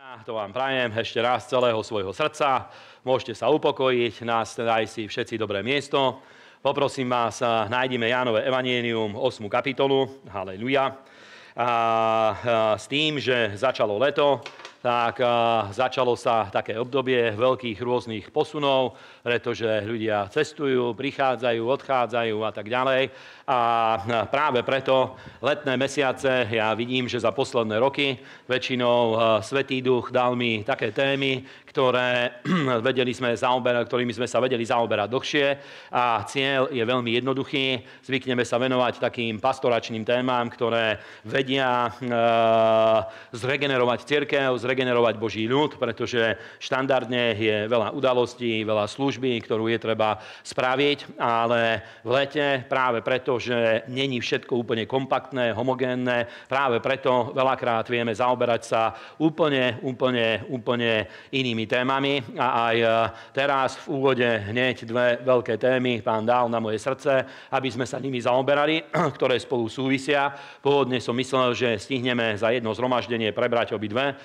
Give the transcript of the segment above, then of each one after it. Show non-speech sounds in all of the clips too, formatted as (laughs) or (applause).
To vám prajem ešte raz celého svojho srdca. Môžete sa upokojiť, nás daj si všetci dobré miesto. Poprosím vás, nájdime Jánové Evangelium, 8. kapitolu. Haleluja. A, s tým, že začalo leto, tak začalo sa také obdobie veľkých rôznych posunov, pretože ľudia cestujú, prichádzajú, odchádzajú a tak ďalej. A práve preto letné mesiace, ja vidím, že za posledné roky väčšinou Svetý duch dal mi také témy, ktoré (clears throat) vedeli sme zaoberať, ktorými sme sa vedeli zaoberať dlhšie a cieľ je veľmi jednoduchý. Zvykneme sa venovať takým pastoračným témam, ktoré vedia zregenerovať církev, zregenerovať Boží ľud, pretože štandardne je veľa udalostí, veľa služby, ktorú je treba spraviť, ale v lete práve preto, že není všetko úplne kompaktné, homogénne. Práve preto veľakrát vieme zaoberať sa úplne, úplne, úplne inými témami. A aj e, teraz v úvode hneď dve veľké témy pán dal na moje srdce, aby sme sa nimi zaoberali, (clears throat) ktoré spolu súvisia. Pôvodne som myslel, že stihneme za jedno zhromaždenie prebrať obidve,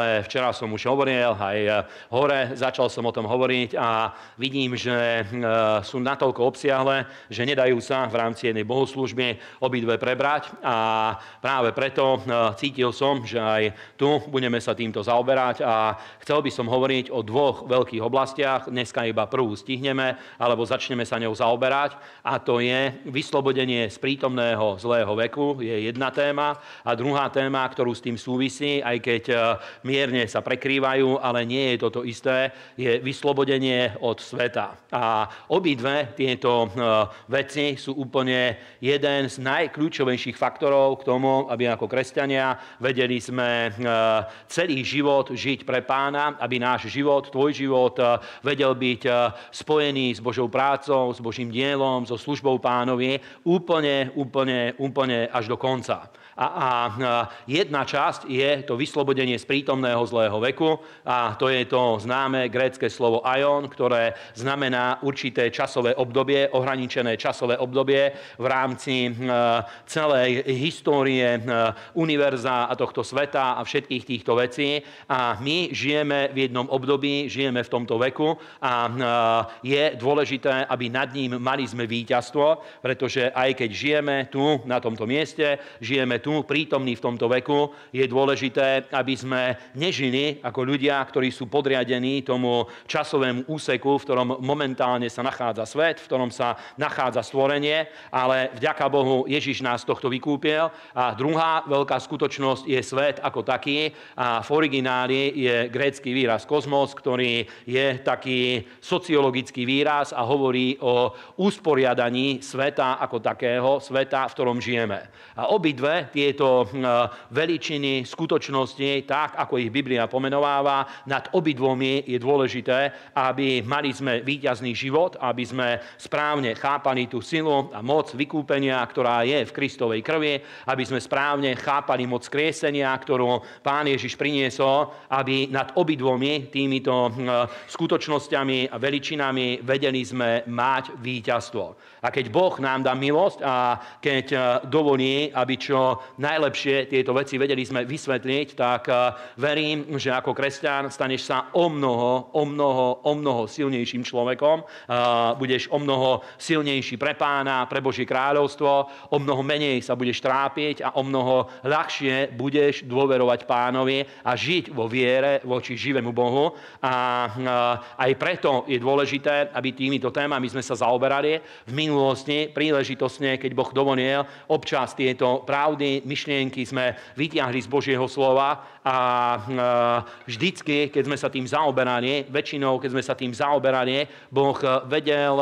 včera som už hovoril aj e, hore, začal som o tom hovoriť a vidím, že e, sú natoľko obsiahle, že nedajú sa v rámci jednej bohoslužbe obidve prebrať a práve preto e, cítil som, že aj tu budeme sa týmto zaoberať a chcel by som hovoriť o dvoch veľkých oblastiach. Dneska iba prvú stihneme, alebo začneme sa ňou zaoberať a to je vyslobodenie z prítomného zlého veku, je jedna téma a druhá téma, ktorú s tým súvisí, aj keď mierne sa prekrývajú, ale nie je toto isté, je vyslobodenie od sveta. A obidve tieto e, veci sú úplne jeden z najkľúčovejších faktorov k tomu, aby ako kresťania vedeli sme e, celý život žiť pre pána, aby náš život, tvoj život e, vedel byť spojený s Božou prácou, s Božím dielom, so službou pánovi úplne, úplne, úplne až do konca. A, a jedna časť je to vyslobodenie z prítomného zlého veku a to je to známe grécke slovo aion, ktoré znamená určité časové obdobie, ohraničené časové obdobie v rámci celej histórie univerza a tohto sveta a všetkých týchto vecí. A my žijeme v jednom období, žijeme v tomto veku a je dôležité, aby nad ním mali sme víťazstvo, pretože aj keď žijeme tu na tomto mieste, žijeme tu prítomní v tomto veku, je dôležité, aby sme nežili ako ľudia, ktorí sú podriadení tomu časovému úseku, v ktorom momentálne sa nachádza svet, v ktorom sa nachádza stvorenie, ale vďaka Bohu Ježiš nás tohto vykúpil. A druhá veľká skutočnosť je svet ako taký a v origináli je grécky výraz kozmos, ktorý je taký sociologický výraz a hovorí o usporiadaní sveta ako takého, sveta, v ktorom žijeme. A obidve tieto veličiny, skutočnosti, tak ako ich Biblia pomenováva, nad obidvomi je dôležité, aby mali sme víťazný život, aby sme správne chápali tú silu a moc vykúpenia, ktorá je v Kristovej krvi, aby sme správne chápali moc kriesenia, ktorú Pán Ježiš priniesol, aby nad obidvomi týmito skutočnosťami a veličinami vedeli sme mať víťazstvo. A keď Boh nám dá milosť a keď dovolí, aby čo najlepšie tieto veci vedeli sme vysvetliť, tak eh, verím, že ako kresťan staneš sa o mnoho, o mnoho, o mnoho silnejším človekom. Budeš o mnoho silnejší pre pána, pre Božie kráľovstvo, o mnoho menej sa budeš trápiť a o mnoho ľahšie budeš dôverovať pánovi a žiť vo viere voči živému Bohu. A eh, aj preto je dôležité, aby týmito témami sme sa zaoberali. V minulosti príležitostne, keď Boh dovolil, občas tieto pravdy, myšlienky sme vytiahli z Božieho slova a vždycky, keď sme sa tým zaoberali, väčšinou, keď sme sa tým zaoberali, Boh vedel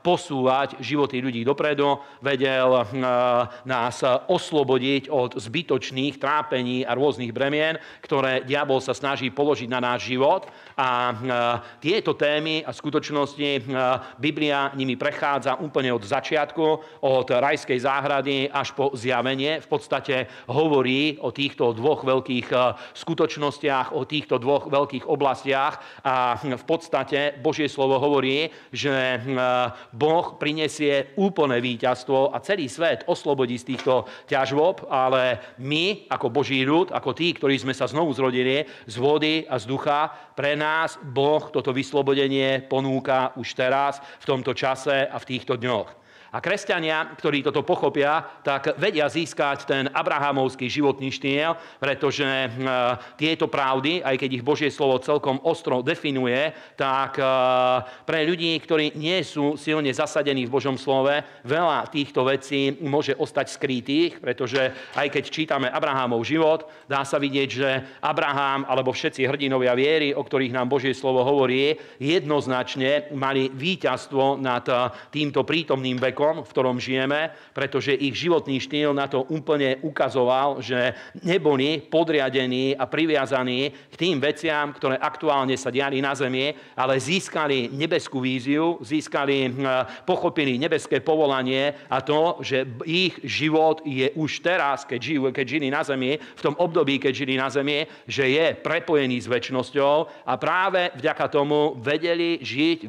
posúvať životy ľudí dopredu, vedel nás oslobodiť od zbytočných trápení a rôznych bremien, ktoré diabol sa snaží položiť na náš život. A tieto témy a skutočnosti Biblia nimi prechádza úplne od začiatku, od rajskej záhrady až po zjavenie. V podstate hovorí o týchto dvoch veľkých skutočnostiach skutočnostiach, o týchto dvoch veľkých oblastiach a v podstate Božie slovo hovorí, že Boh prinesie úplné víťazstvo a celý svet oslobodí z týchto ťažob, ale my ako Boží ľud, ako tí, ktorí sme sa znovu zrodili z vody a z ducha, pre nás Boh toto vyslobodenie ponúka už teraz, v tomto čase a v týchto dňoch. A kresťania, ktorí toto pochopia, tak vedia získať ten abrahamovský životný štýl, pretože e, tieto pravdy, aj keď ich Božie slovo celkom ostro definuje, tak e, pre ľudí, ktorí nie sú silne zasadení v Božom slove, veľa týchto vecí môže ostať skrytých, pretože aj keď čítame Abrahamov život, dá sa vidieť, že Abraham alebo všetci hrdinovia viery, o ktorých nám Božie slovo hovorí, jednoznačne mali víťazstvo nad e, týmto prítomným vekom vekom, v ktorom žijeme, pretože ich životný štýl na to úplne ukazoval, že neboli podriadení a priviazaní k tým veciam, ktoré aktuálne sa diali na zemi, ale získali nebeskú víziu, získali, hm, pochopili nebeské povolanie a to, že ich život je už teraz, keď, žijú, keď žili na zemi, v tom období, keď žili na zemi, že je prepojený s väčšnosťou a práve vďaka tomu vedeli žiť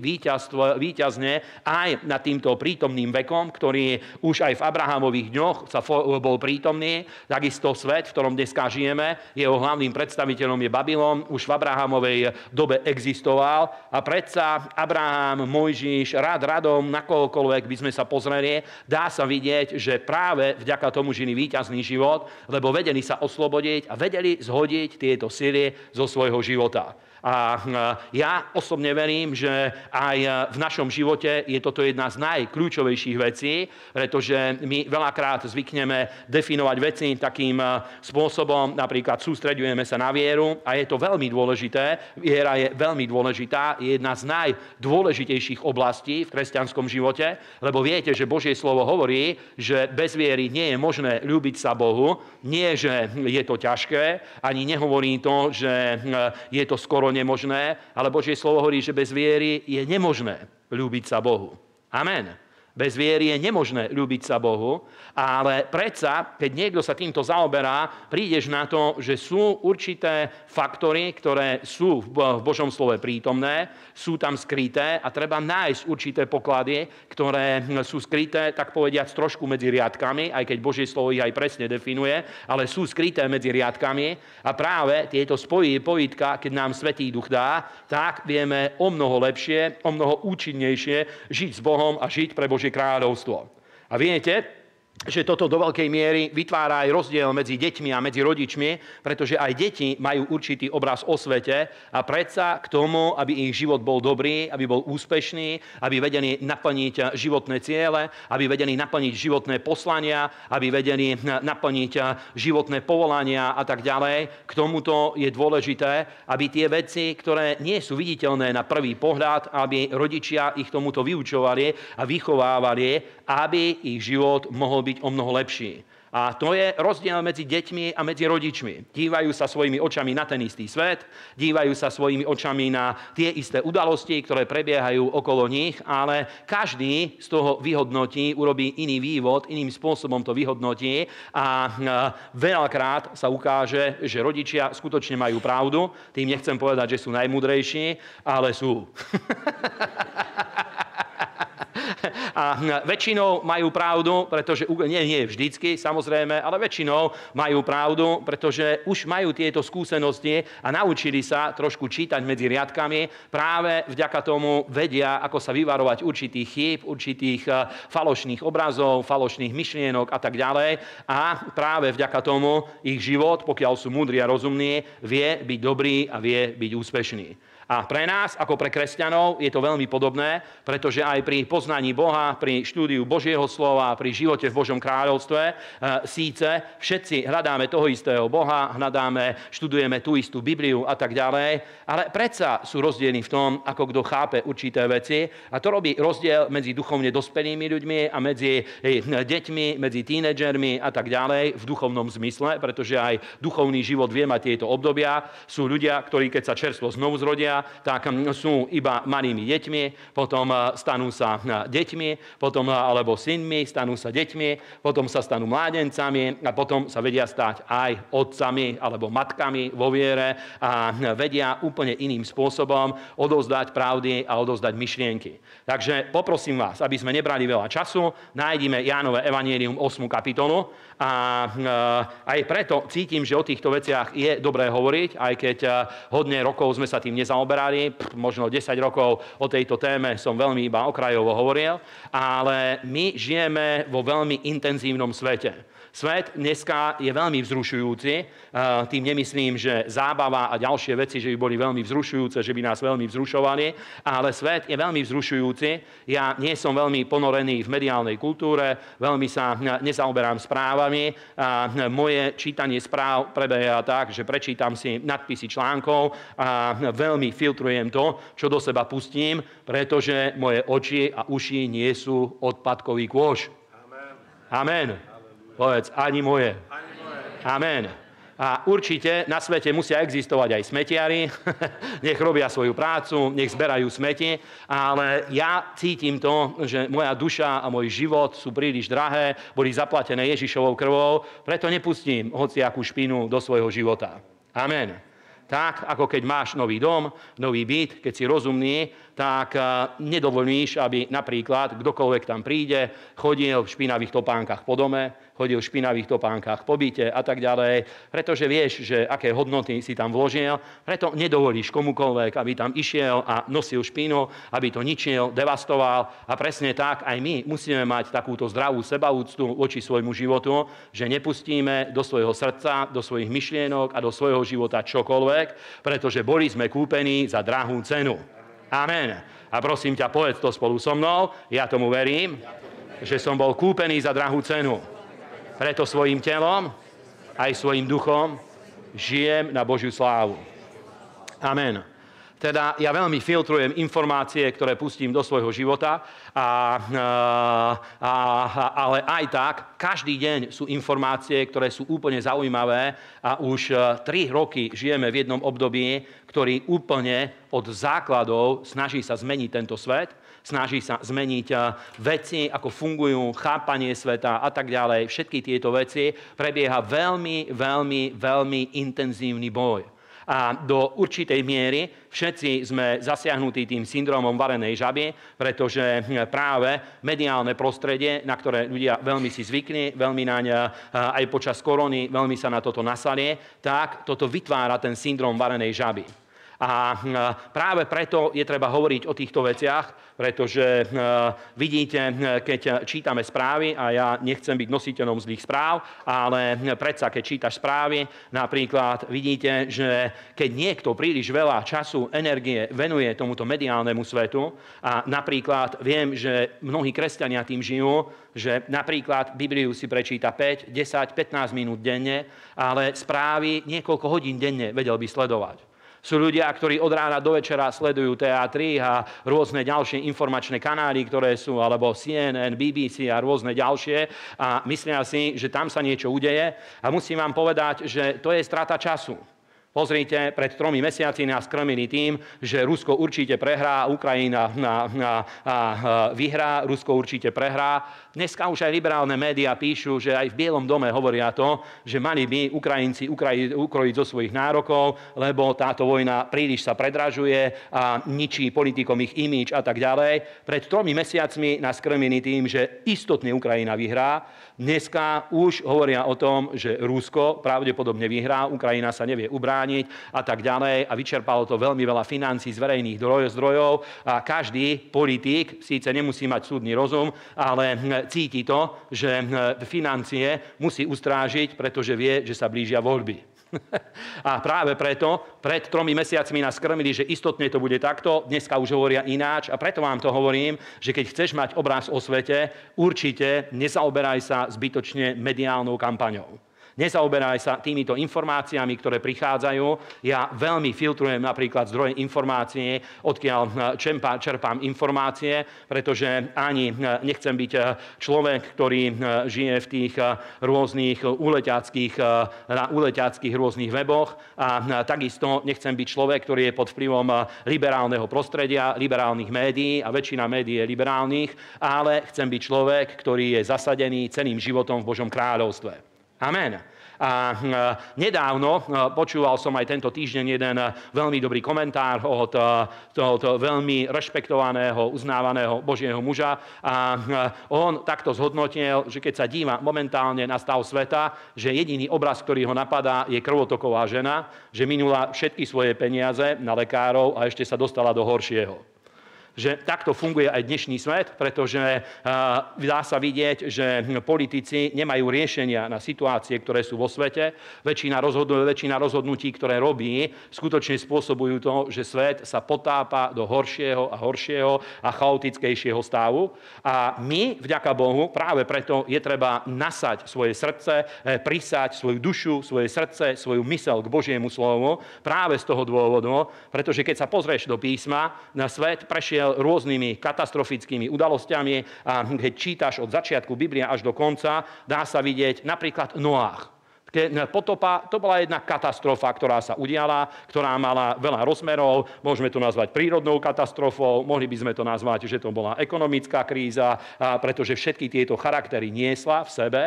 víťazne aj nad týmto prítomným vekom človekom, ktorý už aj v Abrahamových dňoch sa bol prítomný. Takisto svet, v ktorom dneska žijeme, jeho hlavným predstaviteľom je Babylon, už v Abrahamovej dobe existoval a predsa Abraham, Mojžiš, rad radom, na kohokoľvek by sme sa pozreli, dá sa vidieť, že práve vďaka tomu žili víťazný život, lebo vedeli sa oslobodiť a vedeli zhodiť tieto sily zo svojho života. A ja osobne verím, že aj v našom živote je toto jedna z najkľúčovejších vecí, pretože my veľakrát zvykneme definovať veci takým spôsobom, napríklad sústredujeme sa na vieru a je to veľmi dôležité. Viera je veľmi dôležitá, je jedna z najdôležitejších oblastí v kresťanskom živote, lebo viete, že Božie slovo hovorí, že bez viery nie je možné ľúbiť sa Bohu, nie, že je to ťažké, ani nehovorí to, že je to skoro nemožné, ale Božie slovo hovorí, že bez viery je nemožné ľúbiť sa Bohu. Amen. Bez viery je nemožné ľúbiť sa Bohu, ale predsa, keď niekto sa týmto zaoberá, prídeš na to, že sú určité faktory, ktoré sú v Božom slove prítomné, sú tam skryté a treba nájsť určité poklady, ktoré sú skryté, tak povediať, trošku medzi riadkami, aj keď Božie slovo ich aj presne definuje, ale sú skryté medzi riadkami. A práve tieto spojí pojitka, keď nám Svetý Duch dá, tak vieme o mnoho lepšie, o mnoho účinnejšie žiť s Bohom a žiť pre Božie Božie kráľovstvo. A viete, že toto do veľkej miery vytvára aj rozdiel medzi deťmi a medzi rodičmi, pretože aj deti majú určitý obraz o svete a predsa k tomu, aby ich život bol dobrý, aby bol úspešný, aby vedeli naplniť životné ciele, aby vedeli naplniť životné poslania, aby vedeli naplniť životné povolania a tak ďalej. K tomuto je dôležité, aby tie veci, ktoré nie sú viditeľné na prvý pohľad, aby rodičia ich tomuto vyučovali a vychovávali, aby ich život mohol byť o mnoho lepší. A to je rozdiel medzi deťmi a medzi rodičmi. Dívajú sa svojimi očami na ten istý svet, dívajú sa svojimi očami na tie isté udalosti, ktoré prebiehajú okolo nich, ale každý z toho vyhodnotí, urobí iný vývod, iným spôsobom to vyhodnotí a veľakrát sa ukáže, že rodičia skutočne majú pravdu. Tým nechcem povedať, že sú najmudrejší, ale sú. (laughs) A väčšinou majú pravdu, pretože, nie, nie vždycky, samozrejme, ale väčšinou majú pravdu, pretože už majú tieto skúsenosti a naučili sa trošku čítať medzi riadkami. Práve vďaka tomu vedia, ako sa vyvarovať určitých chýb, určitých e, falošných obrazov, falošných myšlienok a tak ďalej. A práve vďaka tomu ich život, pokiaľ sú múdri a rozumní, vie byť dobrý a vie byť úspešný. A pre nás, ako pre kresťanov, je to veľmi podobné, pretože aj pri poznaní Boha, pri štúdiu Božieho slova, pri živote v Božom kráľovstve, e, síce všetci hľadáme toho istého Boha, hľadáme, študujeme tú istú Bibliu a tak ďalej, ale predsa sú rozdiely v tom, ako kto chápe určité veci a to robí rozdiel medzi duchovne dospelými ľuďmi a medzi e, deťmi, medzi tínedžermi a tak ďalej v duchovnom zmysle, pretože aj duchovný život vie mať tieto obdobia. Sú ľudia, ktorí keď sa čerstvo znovu zrodia, rodičia, tak sú iba malými deťmi, potom stanú sa deťmi, potom alebo synmi, stanú sa deťmi, potom sa stanú mládencami a potom sa vedia stať aj otcami alebo matkami vo viere a vedia úplne iným spôsobom odovzdať pravdy a odovzdať myšlienky. Takže poprosím vás, aby sme nebrali veľa času, nájdime Jánové Evangelium 8. kapitolu a aj preto cítim, že o týchto veciach je dobré hovoriť, aj keď hodne rokov sme sa tým nezaoberali, možno 10 rokov o tejto téme som veľmi iba okrajovo hovoril, ale my žijeme vo veľmi intenzívnom svete. Svet dneska je veľmi vzrušujúci. Tým nemyslím, že zábava a ďalšie veci, že by boli veľmi vzrušujúce, že by nás veľmi vzrušovali, ale svet je veľmi vzrušujúci. Ja nie som veľmi ponorený v mediálnej kultúre, veľmi sa nezaoberám správami. A moje čítanie správ prebieha tak, že prečítam si nadpisy článkov a veľmi filtrujem to, čo do seba pustím, pretože moje oči a uši nie sú odpadkový kôž. Amen. Amen. Povedz, ani moje. Ani moje. Amen. A určite na svete musia existovať aj smetiari, (laughs) nech robia svoju prácu, nech zberajú smeti, ale ja cítim to, že moja duša a môj život sú príliš drahé, boli zaplatené Ježišovou krvou, preto nepustím hociakú špinu do svojho života. Amen. Tak, ako keď máš nový dom, nový byt, keď si rozumný, tak eh, nedovolíš, aby napríklad kdokoľvek tam príde, chodil v špinavých topánkach po dome, chodil v špinavých topánkach po byte a tak ďalej, pretože vieš, že aké hodnoty si tam vložil, preto nedovolíš komukoľvek, aby tam išiel a nosil špinu, aby to ničil, devastoval a presne tak aj my musíme mať takúto zdravú sebaúctu voči svojmu životu, že nepustíme do svojho srdca, do svojich myšlienok a do svojho života čokoľvek, pretože boli sme kúpení za drahú cenu. Amen. A prosím ťa, povedz to spolu so mnou, ja tomu verím, že som bol kúpený za drahú cenu. Preto svojim telom, aj svojim duchom žijem na Božiu slávu. Amen. Teda ja veľmi filtrujem informácie, ktoré pustím do svojho života, a, a, ale aj tak, každý deň sú informácie, ktoré sú úplne zaujímavé a už e, tri roky žijeme v jednom období, ktorý úplne od základov snaží sa zmeniť tento svet snaží sa zmeniť eh, veci, ako fungujú, chápanie sveta a tak ďalej. Všetky tieto veci prebieha veľmi, veľmi, veľmi intenzívny boj. A do určitej miery všetci sme zasiahnutí tým syndromom varenej žaby, pretože hm, práve mediálne prostredie, na ktoré ľudia veľmi si zvykli, veľmi naň aj počas korony, veľmi sa na toto nasalie, tak toto vytvára ten syndrom varenej žaby. A práve preto je treba hovoriť o týchto veciach, pretože vidíte, keď čítame správy, a ja nechcem byť nositeľom zlých správ, ale predsa, keď čítaš správy, napríklad vidíte, že keď niekto príliš veľa času, energie venuje tomuto mediálnemu svetu, a napríklad viem, že mnohí kresťania tým žijú, že napríklad Bibliu si prečíta 5, 10, 15 minút denne, ale správy niekoľko hodín denne vedel by sledovať. Sú ľudia, ktorí od rána do večera sledujú teatry a rôzne ďalšie informačné kanály, ktoré sú, alebo CNN, BBC a rôzne ďalšie a myslia si, že tam sa niečo udeje. A musím vám povedať, že to je strata času. Pozrite, pred tromi mesiaci nás krmili tým, že Rusko určite prehrá, Ukrajina na, na, na, vyhrá, Rusko určite prehrá. Dneska už aj liberálne médiá píšu, že aj v Bielom dome hovoria to, že mali by Ukrajinci ukrajiť, ukrojiť zo svojich nárokov, lebo táto vojna príliš sa predražuje a ničí politikom ich imič a tak ďalej. Pred tromi mesiacmi nás krmili tým, že istotne Ukrajina vyhrá. Dneska už hovoria o tom, že Rusko pravdepodobne vyhrá, Ukrajina sa nevie ubrániť a tak ďalej a vyčerpalo to veľmi veľa financí z verejných zdrojov a každý politik síce nemusí mať súdny rozum, ale cíti to, že financie musí ustrážiť, pretože vie, že sa blížia voľby. (laughs) A práve preto pred tromi mesiacmi nás krmili, že istotne to bude takto, dneska už hovoria ináč a preto vám to hovorím, že keď chceš mať obraz o svete, určite nezaoberaj sa zbytočne mediálnou kampaňou. Nezaoberaj sa týmito informáciami, ktoré prichádzajú. Ja veľmi filtrujem napríklad zdroje informácie, odkiaľ eh, čerpám, čerpám informácie, pretože ani eh, nechcem byť eh, človek, ktorý žije v tých rôznych uleťackých, na uleťackých rôznych weboch a takisto nechcem byť človek, ktorý je pod vplyvom liberálneho prostredia, liberálnych médií a väčšina médií je liberálnych, ale chcem byť človek, ktorý je zasadený celým životom v Božom kráľovstve. Amen. A nedávno počúval som aj tento týždeň jeden veľmi dobrý komentár od tohoto veľmi rešpektovaného, uznávaného Božieho muža. A on takto zhodnotil, že keď sa díva momentálne na stav sveta, že jediný obraz, ktorý ho napadá, je krvotoková žena, že minula všetky svoje peniaze na lekárov a ešte sa dostala do horšieho že takto funguje aj dnešný svet, pretože dá sa vidieť, že politici nemajú riešenia na situácie, ktoré sú vo svete. Väčšina, rozhodnú, väčšina rozhodnutí, ktoré robí, skutočne spôsobujú to, že svet sa potápa do horšieho a horšieho a chaotickejšieho stavu. A my, vďaka Bohu, práve preto je treba nasať svoje srdce, e, prisať svoju dušu, svoje srdce, svoju mysel k Božiemu slovu, práve z toho dôvodu, pretože keď sa pozrieš do písma, na svet prešiel prešiel rôznymi katastrofickými udalosťami a keď čítaš od začiatku Biblia až do konca, dá sa vidieť napríklad Noách. Potopa, to bola jedna katastrofa, ktorá sa udiala, ktorá mala veľa rozmerov. Môžeme to nazvať prírodnou katastrofou, mohli by sme to nazvať, že to bola ekonomická kríza, pretože všetky tieto charaktery niesla v sebe.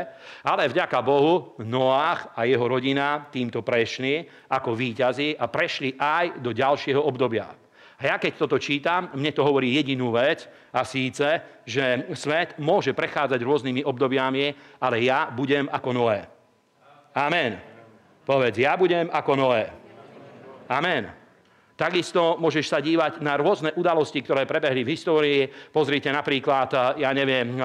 Ale vďaka Bohu Noach a jeho rodina týmto prešli ako výťazí a prešli aj do ďalšieho obdobia. A ja keď toto čítam, mne to hovorí jedinú vec, a síce, že svet môže prechádzať rôznymi obdobiami, ale ja budem ako Noé. Amen. Povedz, ja budem ako Noé. Amen. Takisto môžeš sa dívať na rôzne udalosti, ktoré prebehli v histórii. Pozrite napríklad, eh, ja neviem, eh,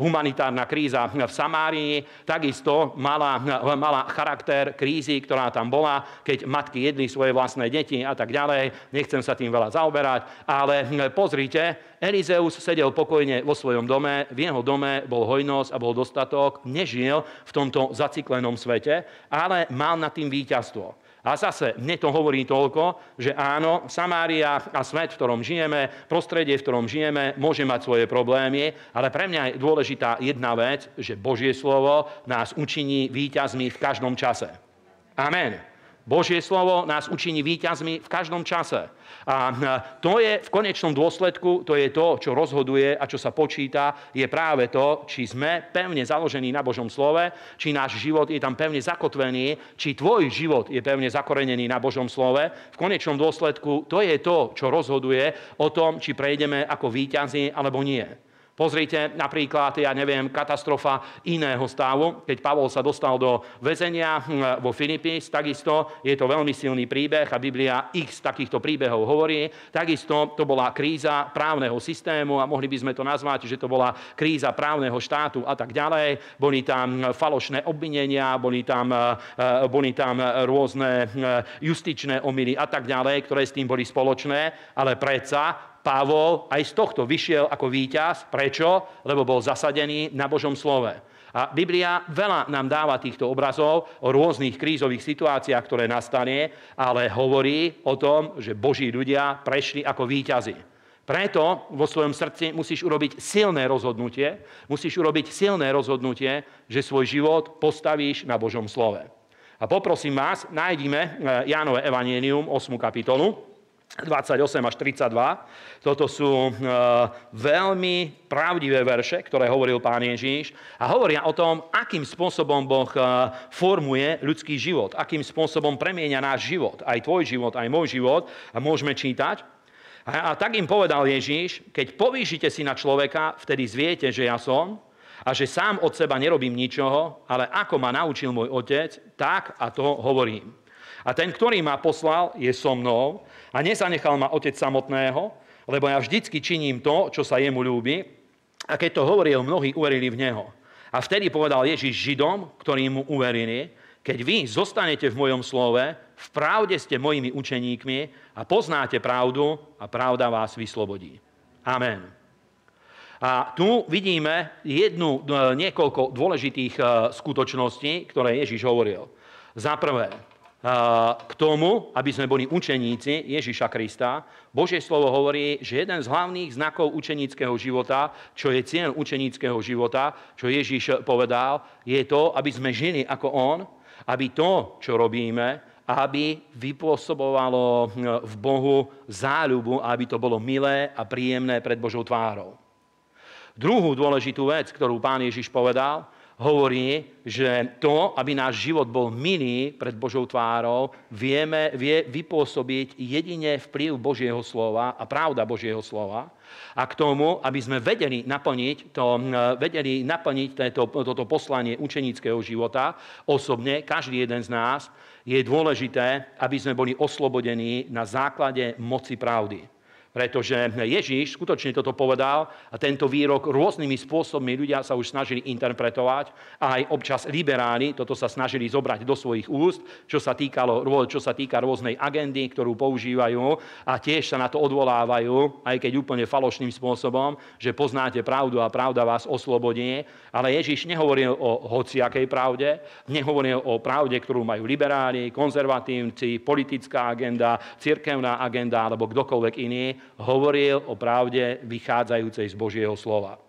humanitárna kríza v Samárii. Takisto mala, eh, mala charakter krízy, ktorá tam bola, keď matky jedli svoje vlastné deti a tak ďalej. Nechcem sa tým veľa zaoberať, ale pozrite, Elizeus sedel pokojne vo svojom dome, v jeho dome bol hojnosť a bol dostatok, nežil v tomto zaciklenom svete, ale mal nad tým víťazstvo. A zase mne to hovorí toľko, že áno, Samária a svet, v ktorom žijeme, prostredie, v ktorom žijeme, môže mať svoje problémy, ale pre mňa je dôležitá jedna vec, že Božie slovo nás učiní víťazmi v každom čase. Amen. Božie slovo nás učiní víťazmi v každom čase. A to je v konečnom dôsledku, to je to, čo rozhoduje a čo sa počíta, je práve to, či sme pevne založení na Božom slove, či náš život je tam pevne zakotvený, či tvoj život je pevne zakorenený na Božom slove. V konečnom dôsledku to je to, čo rozhoduje o tom, či prejdeme ako víťazi alebo nie. Pozrite napríklad, ja neviem, katastrofa iného stavu, keď Pavol sa dostal do väzenia hm, vo Filipis, takisto je to veľmi silný príbeh a Biblia x takýchto príbehov hovorí. Takisto to bola kríza právneho systému a mohli by sme to nazvať, že to bola kríza právneho štátu a tak ďalej. Boli tam falošné obvinenia, boli tam, eh, boli tam rôzne hm, justičné omily a tak ďalej, ktoré s tým boli spoločné, ale predsa Pavol aj z tohto vyšiel ako víťaz. Prečo? Lebo bol zasadený na Božom slove. A Biblia veľa nám dáva týchto obrazov o rôznych krízových situáciách, ktoré nastane, ale hovorí o tom, že Boží ľudia prešli ako víťazi. Preto vo svojom srdci musíš urobiť silné rozhodnutie, musíš urobiť silné rozhodnutie, že svoj život postavíš na Božom slove. A poprosím vás, nájdime eh, Jánové Evangelium, 8. kapitolu. 28 až 32. Toto sú e, veľmi pravdivé verše, ktoré hovoril pán Ježíš a hovoria o tom, akým spôsobom Boh e, formuje ľudský život, akým spôsobom premieňa náš život, aj tvoj život, aj môj život a môžeme čítať. A, a tak im povedal Ježíš, keď povýšite si na človeka, vtedy zviete, že ja som a že sám od seba nerobím ničoho, ale ako ma naučil môj otec, tak a to hovorím. A ten, ktorý ma poslal, je so mnou a nezanechal ma otec samotného, lebo ja vždycky činím to, čo sa jemu ľúbi. A keď to hovoril, mnohí uverili v neho. A vtedy povedal Ježiš Židom, ktorí mu uverili, keď vy zostanete v mojom slove, v pravde ste mojimi učeníkmi a poznáte pravdu a pravda vás vyslobodí. Amen. A tu vidíme jednu, niekoľko dôležitých skutočností, ktoré Ježiš hovoril. Za prvé, k tomu, aby sme boli učeníci Ježiša Krista. Božie slovo hovorí, že jeden z hlavných znakov učeníckého života, čo je cieľ učeníckého života, čo Ježiš povedal, je to, aby sme žili ako On, aby to, čo robíme, aby vypôsobovalo v Bohu záľubu, aby to bolo milé a príjemné pred Božou tvárou. Druhú dôležitú vec, ktorú pán Ježiš povedal, hovorí, že to, aby náš život bol milý pred Božou tvárou, vieme, vie vypôsobiť jedine vplyv Božieho slova a pravda Božieho slova. A k tomu, aby sme vedeli naplniť, to, vedeli naplniť toto, toto poslanie učeníckého života osobne, každý jeden z nás, je dôležité, aby sme boli oslobodení na základe moci pravdy. Pretože Ježíš skutočne toto povedal a tento výrok rôznymi spôsobmi ľudia sa už snažili interpretovať a aj občas liberáli toto sa snažili zobrať do svojich úst, čo sa, týkalo, čo sa týka rôznej agendy, ktorú používajú a tiež sa na to odvolávajú, aj keď úplne falošným spôsobom, že poznáte pravdu a pravda vás oslobodí. Ale Ježíš nehovoril o hociakej pravde, nehovoril o pravde, ktorú majú liberáli, konzervatívci, politická agenda, cirkevná agenda alebo kdokoľvek iný hovoril o pravde vychádzajúcej z Božieho slova.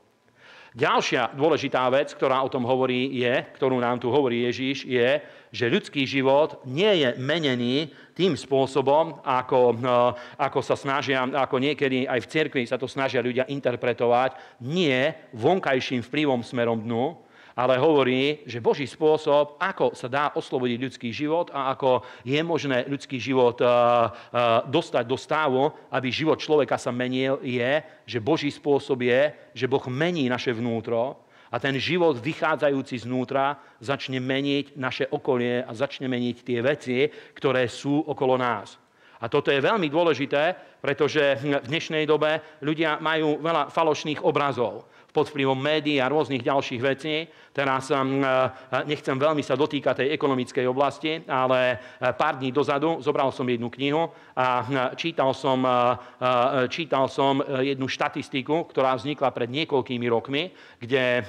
Ďalšia dôležitá vec, ktorá o tom hovorí, je, ktorú nám tu hovorí Ježíš, je, že ľudský život nie je menený tým spôsobom, ako, no, ako sa snažia, ako niekedy aj v cirkvi sa to snažia ľudia interpretovať, nie vonkajším vplyvom smerom dnu, ale hovorí, že Boží spôsob, ako sa dá oslobodiť ľudský život a ako je možné ľudský život eh, eh, dostať do stavu, aby život človeka sa menil, je, že Boží spôsob je, že Boh mení naše vnútro a ten život vychádzajúci znútra začne meniť naše okolie a začne meniť tie veci, ktoré sú okolo nás. A toto je veľmi dôležité, pretože v dnešnej dobe ľudia majú veľa falošných obrazov pod vplyvom médií a rôznych ďalších vecí. Teraz um, uh, nechcem veľmi sa dotýkať tej ekonomickej oblasti, ale uh, pár dní dozadu zobral som jednu knihu a uh, čítal som, čítal som jednu štatistiku, ktorá vznikla pred niekoľkými rokmi, kde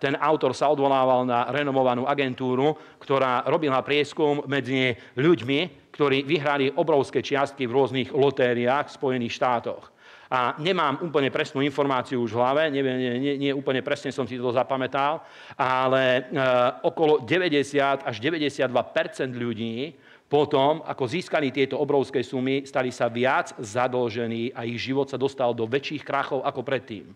ten autor sa odvolával na renomovanú agentúru, ktorá robila prieskum medzi ľuďmi, ktorí vyhrali obrovské čiastky v rôznych lotériách v Spojených štátoch. A nemám úplne presnú informáciu už v hlave, neviem, nie, nie, nie úplne presne som si to zapamätal, ale e, okolo 90 až 92% ľudí potom, ako získali tieto obrovské sumy, stali sa viac zadlžení a ich život sa dostal do väčších krachov ako predtým.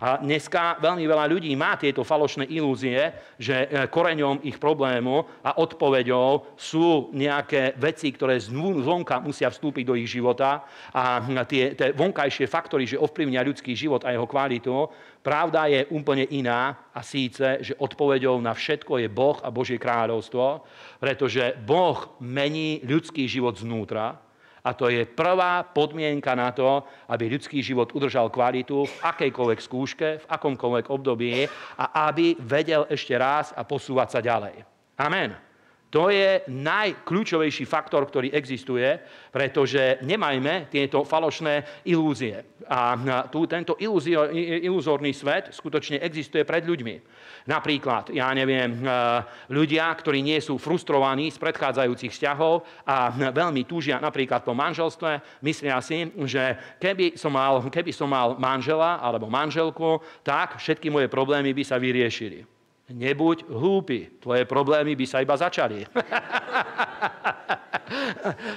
A dneska veľmi veľa ľudí má tieto falošné ilúzie, že e, koreňom ich problému a odpoveďou sú nejaké veci, ktoré zvonka musia vstúpiť do ich života. A tie, tie vonkajšie faktory, že ovplyvnia ľudský život a jeho kvalitu, pravda je úplne iná a síce, že odpoveďou na všetko je Boh a Božie kráľovstvo, pretože Boh mení ľudský život znútra, a to je prvá podmienka na to, aby ľudský život udržal kvalitu v akejkoľvek skúške, v akomkoľvek období a aby vedel ešte raz a posúvať sa ďalej. Amen. To je najkľúčovejší faktor, ktorý existuje, pretože nemajme tieto falošné ilúzie. A tu, tento iluzórny svet skutočne existuje pred ľuďmi. Napríklad, ja neviem, e, ľudia, ktorí nie sú frustrovaní z predchádzajúcich vzťahov a veľmi túžia napríklad po manželstve, myslia si, že keby som mal, keby som mal manžela alebo manželku, tak všetky moje problémy by sa vyriešili. Nebuď hlúpy, tvoje problémy by sa iba začali. (laughs)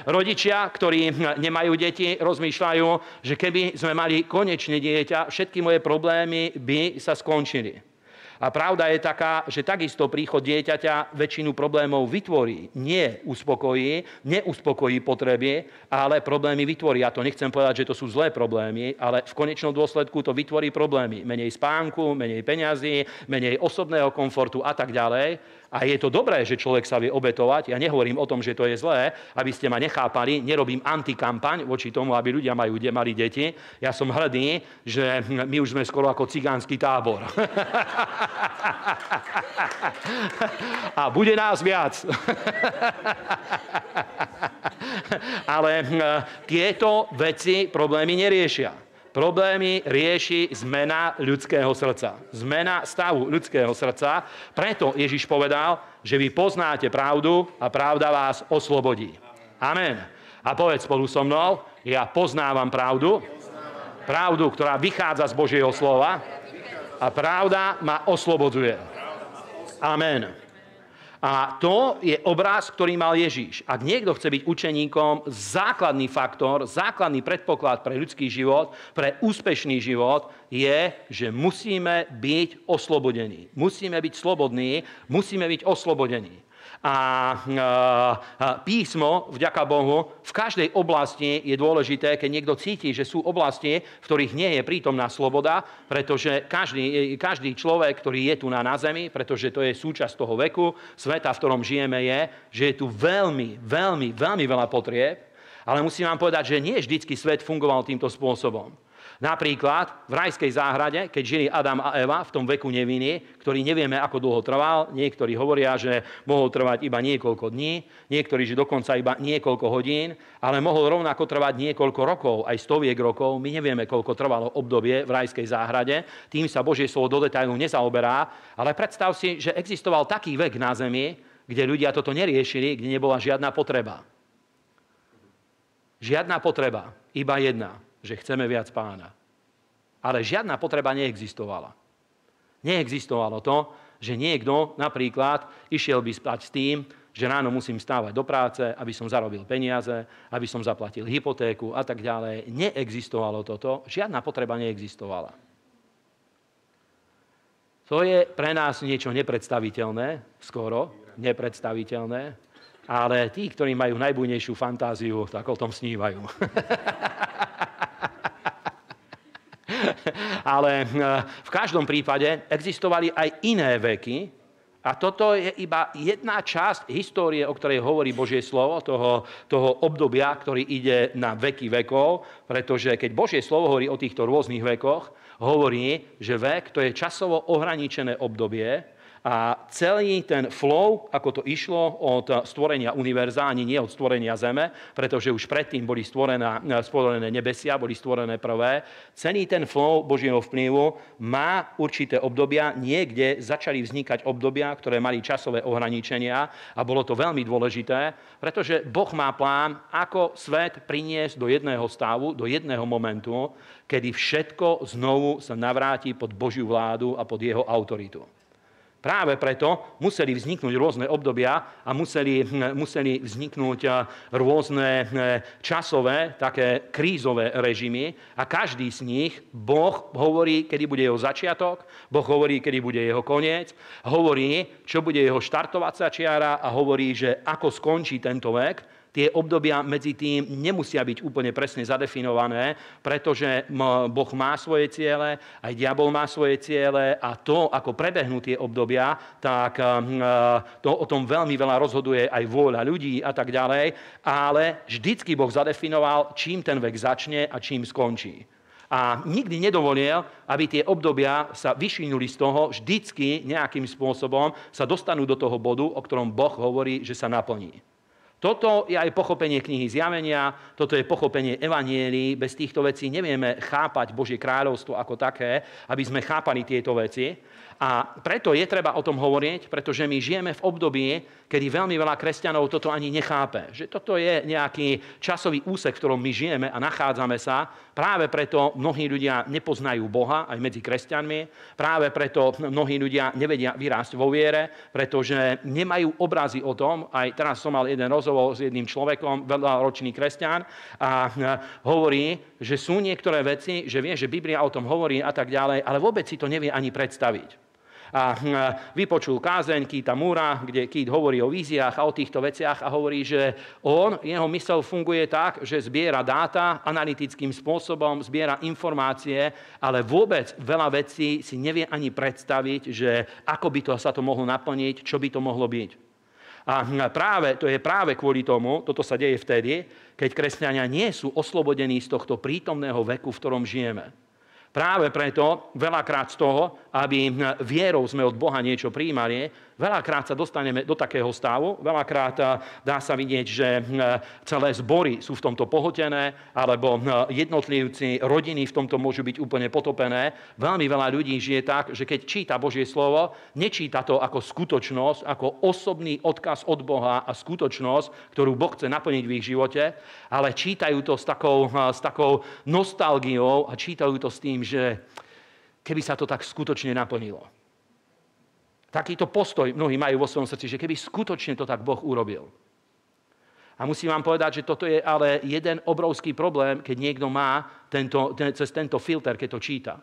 Rodičia, ktorí nemajú deti, rozmýšľajú, že keby sme mali konečne dieťa, všetky moje problémy by sa skončili. A pravda je taká, že takisto príchod dieťaťa väčšinu problémov vytvorí. Nie uspokojí, neuspokojí potreby, ale problémy vytvorí. Ja to nechcem povedať, že to sú zlé problémy, ale v konečnom dôsledku to vytvorí problémy. Menej spánku, menej peňazí, menej osobného komfortu a tak ďalej. A je to dobré, že človek sa vie obetovať. Ja nehovorím o tom, že to je zlé, aby ste ma nechápali. Nerobím antikampaň voči tomu, aby ľudia majú, mali deti. Ja som hrdý, že my už sme skoro ako cigánsky tábor. (laughs) A bude nás viac. (laughs) Ale hm, tieto veci problémy neriešia. Problémy rieši zmena ľudského srdca. Zmena stavu ľudského srdca. Preto Ježiš povedal, že vy poznáte pravdu a pravda vás oslobodí. Amen. A povedz spolu so mnou, ja poznávam pravdu, pravdu, ktorá vychádza z Božieho slova a pravda ma oslobodzuje. Amen. A to je obraz, ktorý mal Ježíš. Ak niekto chce byť učeníkom, základný faktor, základný predpoklad pre ľudský život, pre úspešný život je, že musíme byť oslobodení. Musíme byť slobodní, musíme byť oslobodení. A písmo, vďaka Bohu, v každej oblasti je dôležité, keď niekto cíti, že sú oblasti, v ktorých nie je prítomná sloboda, pretože každý, každý človek, ktorý je tu na, na zemi, pretože to je súčasť toho veku, sveta, v ktorom žijeme, je, že je tu veľmi, veľmi, veľmi veľa potrieb, ale musím vám povedať, že nie vždycky svet fungoval týmto spôsobom. Napríklad v rajskej záhrade, keď žili Adam a Eva v tom veku neviny, ktorý nevieme, ako dlho trval, niektorí hovoria, že mohol trvať iba niekoľko dní, niektorí, že dokonca iba niekoľko hodín, ale mohol rovnako trvať niekoľko rokov, aj stoviek rokov. My nevieme, koľko trvalo obdobie v rajskej záhrade, tým sa Božie slovo do detailu nezaoberá, ale predstav si, že existoval taký vek na zemi, kde ľudia toto neriešili, kde nebola žiadna potreba. Žiadna potreba, iba jedna že chceme viac pána. Ale žiadna potreba neexistovala. Neexistovalo to, že niekto napríklad išiel by spať s tým, že ráno musím stávať do práce, aby som zarobil peniaze, aby som zaplatil hypotéku a tak ďalej. Neexistovalo toto, žiadna potreba neexistovala. To je pre nás niečo nepredstaviteľné, skoro nepredstaviteľné, ale tí, ktorí majú najbujnejšiu fantáziu, tak o tom snívajú. (laughs) (laughs) Ale eh, v každom prípade existovali aj iné veky, a toto je iba jedna časť histórie, o ktorej hovorí Božie slovo, toho, toho obdobia, ktorý ide na veky vekov, pretože keď Božie slovo hovorí o týchto rôznych vekoch, hovorí, že vek to je časovo ohraničené obdobie, a celý ten flow, ako to išlo od stvorenia univerza, ani nie od stvorenia Zeme, pretože už predtým boli stvorené, stvorené nebesia, boli stvorené prvé, celý ten flow Božieho vplyvu má určité obdobia. Niekde začali vznikať obdobia, ktoré mali časové ohraničenia a bolo to veľmi dôležité, pretože Boh má plán, ako svet priniesť do jedného stavu, do jedného momentu, kedy všetko znovu sa navráti pod Božiu vládu a pod jeho autoritu. Práve preto museli vzniknúť rôzne obdobia a museli, hm, museli vzniknúť rôzne hm, časové, také krízové režimy a každý z nich Boh hovorí, kedy bude jeho začiatok, Boh hovorí, kedy bude jeho koniec, hovorí, čo bude jeho štartovacia čiara a hovorí, že ako skončí tento vek Tie obdobia medzi tým nemusia byť úplne presne zadefinované, pretože Boh má svoje ciele, aj diabol má svoje ciele a to, ako prebehnú tie obdobia, tak hm, to o tom veľmi veľa rozhoduje aj vôľa ľudí a tak ďalej, ale vždycky Boh zadefinoval, čím ten vek začne a čím skončí. A nikdy nedovolil, aby tie obdobia sa vyšinuli z toho, vždycky nejakým spôsobom sa dostanú do toho bodu, o ktorom Boh hovorí, že sa naplní. Toto je aj pochopenie knihy Zjavenia, toto je pochopenie Evanielii. Bez týchto vecí nevieme chápať Božie kráľovstvo ako také, aby sme chápali tieto veci. A preto je treba o tom hovoriť, pretože my žijeme v období, kedy veľmi veľa kresťanov toto ani nechápe. Že toto je nejaký časový úsek, v ktorom my žijeme a nachádzame sa. Práve preto mnohí ľudia nepoznajú Boha aj medzi kresťanmi. Práve preto mnohí ľudia nevedia vyrásť vo viere, pretože nemajú obrazy o tom. Aj teraz som mal jeden rozhovor s jedným človekom, veľaročný kresťan, a hovorí, že sú niektoré veci, že vie, že Biblia o tom hovorí a tak ďalej, ale vôbec si to nevie ani predstaviť a vypočul kázeň Kýta Múra, kde Kýt hovorí o víziách a o týchto veciach a hovorí, že on, jeho mysel funguje tak, že zbiera dáta analytickým spôsobom, zbiera informácie, ale vôbec veľa vecí si nevie ani predstaviť, že ako by to sa to mohlo naplniť, čo by to mohlo byť. A práve, to je práve kvôli tomu, toto sa deje vtedy, keď kresťania nie sú oslobodení z tohto prítomného veku, v ktorom žijeme. Práve preto veľakrát z toho aby vierou sme od Boha niečo príjmali, veľakrát sa dostaneme do takého stavu, veľakrát dá sa vidieť, že celé zbory sú v tomto pohotené, alebo jednotlivci, rodiny v tomto môžu byť úplne potopené. Veľmi veľa ľudí žije tak, že keď číta Božie slovo, nečíta to ako skutočnosť, ako osobný odkaz od Boha a skutočnosť, ktorú Boh chce naplniť v ich živote, ale čítajú to s takou, s takou nostalgiou a čítajú to s tým, že keby sa to tak skutočne naplnilo. Takýto postoj mnohí majú vo svojom srdci, že keby skutočne to tak Boh urobil. A musím vám povedať, že toto je ale jeden obrovský problém, keď niekto má tento, ten, cez tento filter, keď to číta.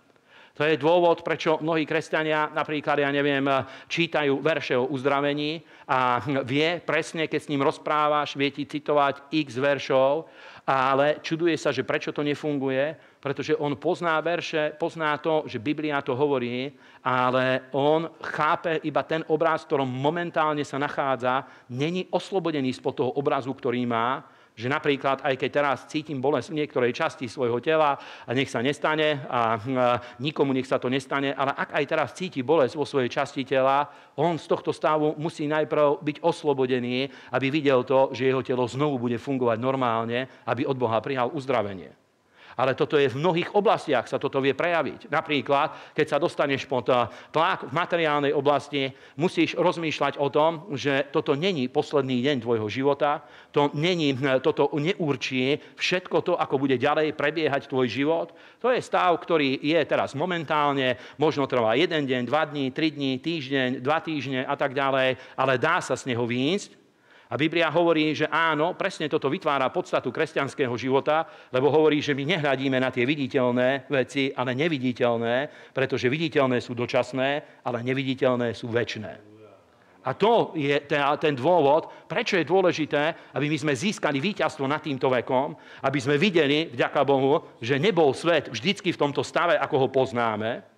To je dôvod, prečo mnohí kresťania, napríklad, ja neviem, čítajú verše o uzdravení a vie presne, keď s ním rozprávaš, vie ti citovať x veršov, ale čuduje sa, že prečo to nefunguje, pretože on pozná verše, pozná to, že Biblia to hovorí, ale on chápe iba ten obraz, v ktorom momentálne sa nachádza, není oslobodený spod toho obrazu, ktorý má, že napríklad, aj keď teraz cítim bolesť v niektorej časti svojho tela a nech sa nestane a nikomu nech sa to nestane, ale ak aj teraz cíti bolesť vo svojej časti tela, on z tohto stavu musí najprv byť oslobodený, aby videl to, že jeho telo znovu bude fungovať normálne, aby od Boha prijal uzdravenie. Ale toto je v mnohých oblastiach, sa toto vie prejaviť. Napríklad, keď sa dostaneš pod eh, tlak v materiálnej oblasti, musíš rozmýšľať o tom, že toto není posledný deň tvojho života, to není, eh, toto neurčí všetko to, ako bude ďalej prebiehať tvoj život. To je stav, ktorý je teraz momentálne, možno trvá jeden deň, dva dní, tri dní, týždeň, dva týždne a tak ďalej, ale dá sa z neho výjsť a Biblia hovorí, že áno, presne toto vytvára podstatu kresťanského života, lebo hovorí, že my nehľadíme na tie viditeľné veci, ale neviditeľné, pretože viditeľné sú dočasné, ale neviditeľné sú väčšné. A to je ten dôvod, prečo je dôležité, aby my sme získali víťazstvo nad týmto vekom, aby sme videli, vďaka Bohu, že nebol svet vždycky v tomto stave, ako ho poznáme,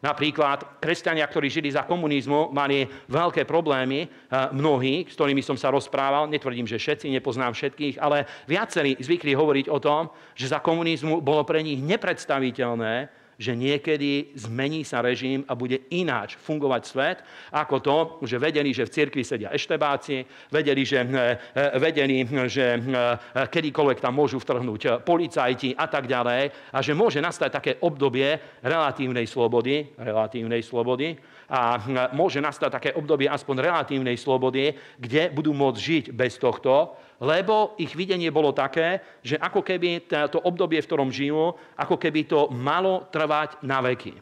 Napríklad kresťania, ktorí žili za komunizmu, mali veľké problémy, eh, mnohí, s ktorými som sa rozprával, netvrdím, že všetci, nepoznám všetkých, ale viacerí zvykli hovoriť o tom, že za komunizmu bolo pre nich nepredstaviteľné, že niekedy zmení sa režim a bude ináč fungovať svet, ako to, že vedeli, že v cirkvi sedia eštebáci, vedeli, že, e, e, vedeli, že e, kedykoľvek tam môžu vtrhnúť policajti a tak ďalej a že môže nastať také obdobie relatívnej slobody, relatívnej slobody, a môže nastať také obdobie aspoň relatívnej slobody, kde budú môcť žiť bez tohto, lebo ich videnie bolo také, že ako keby to obdobie, v ktorom žijú, ako keby to malo trvať na veky.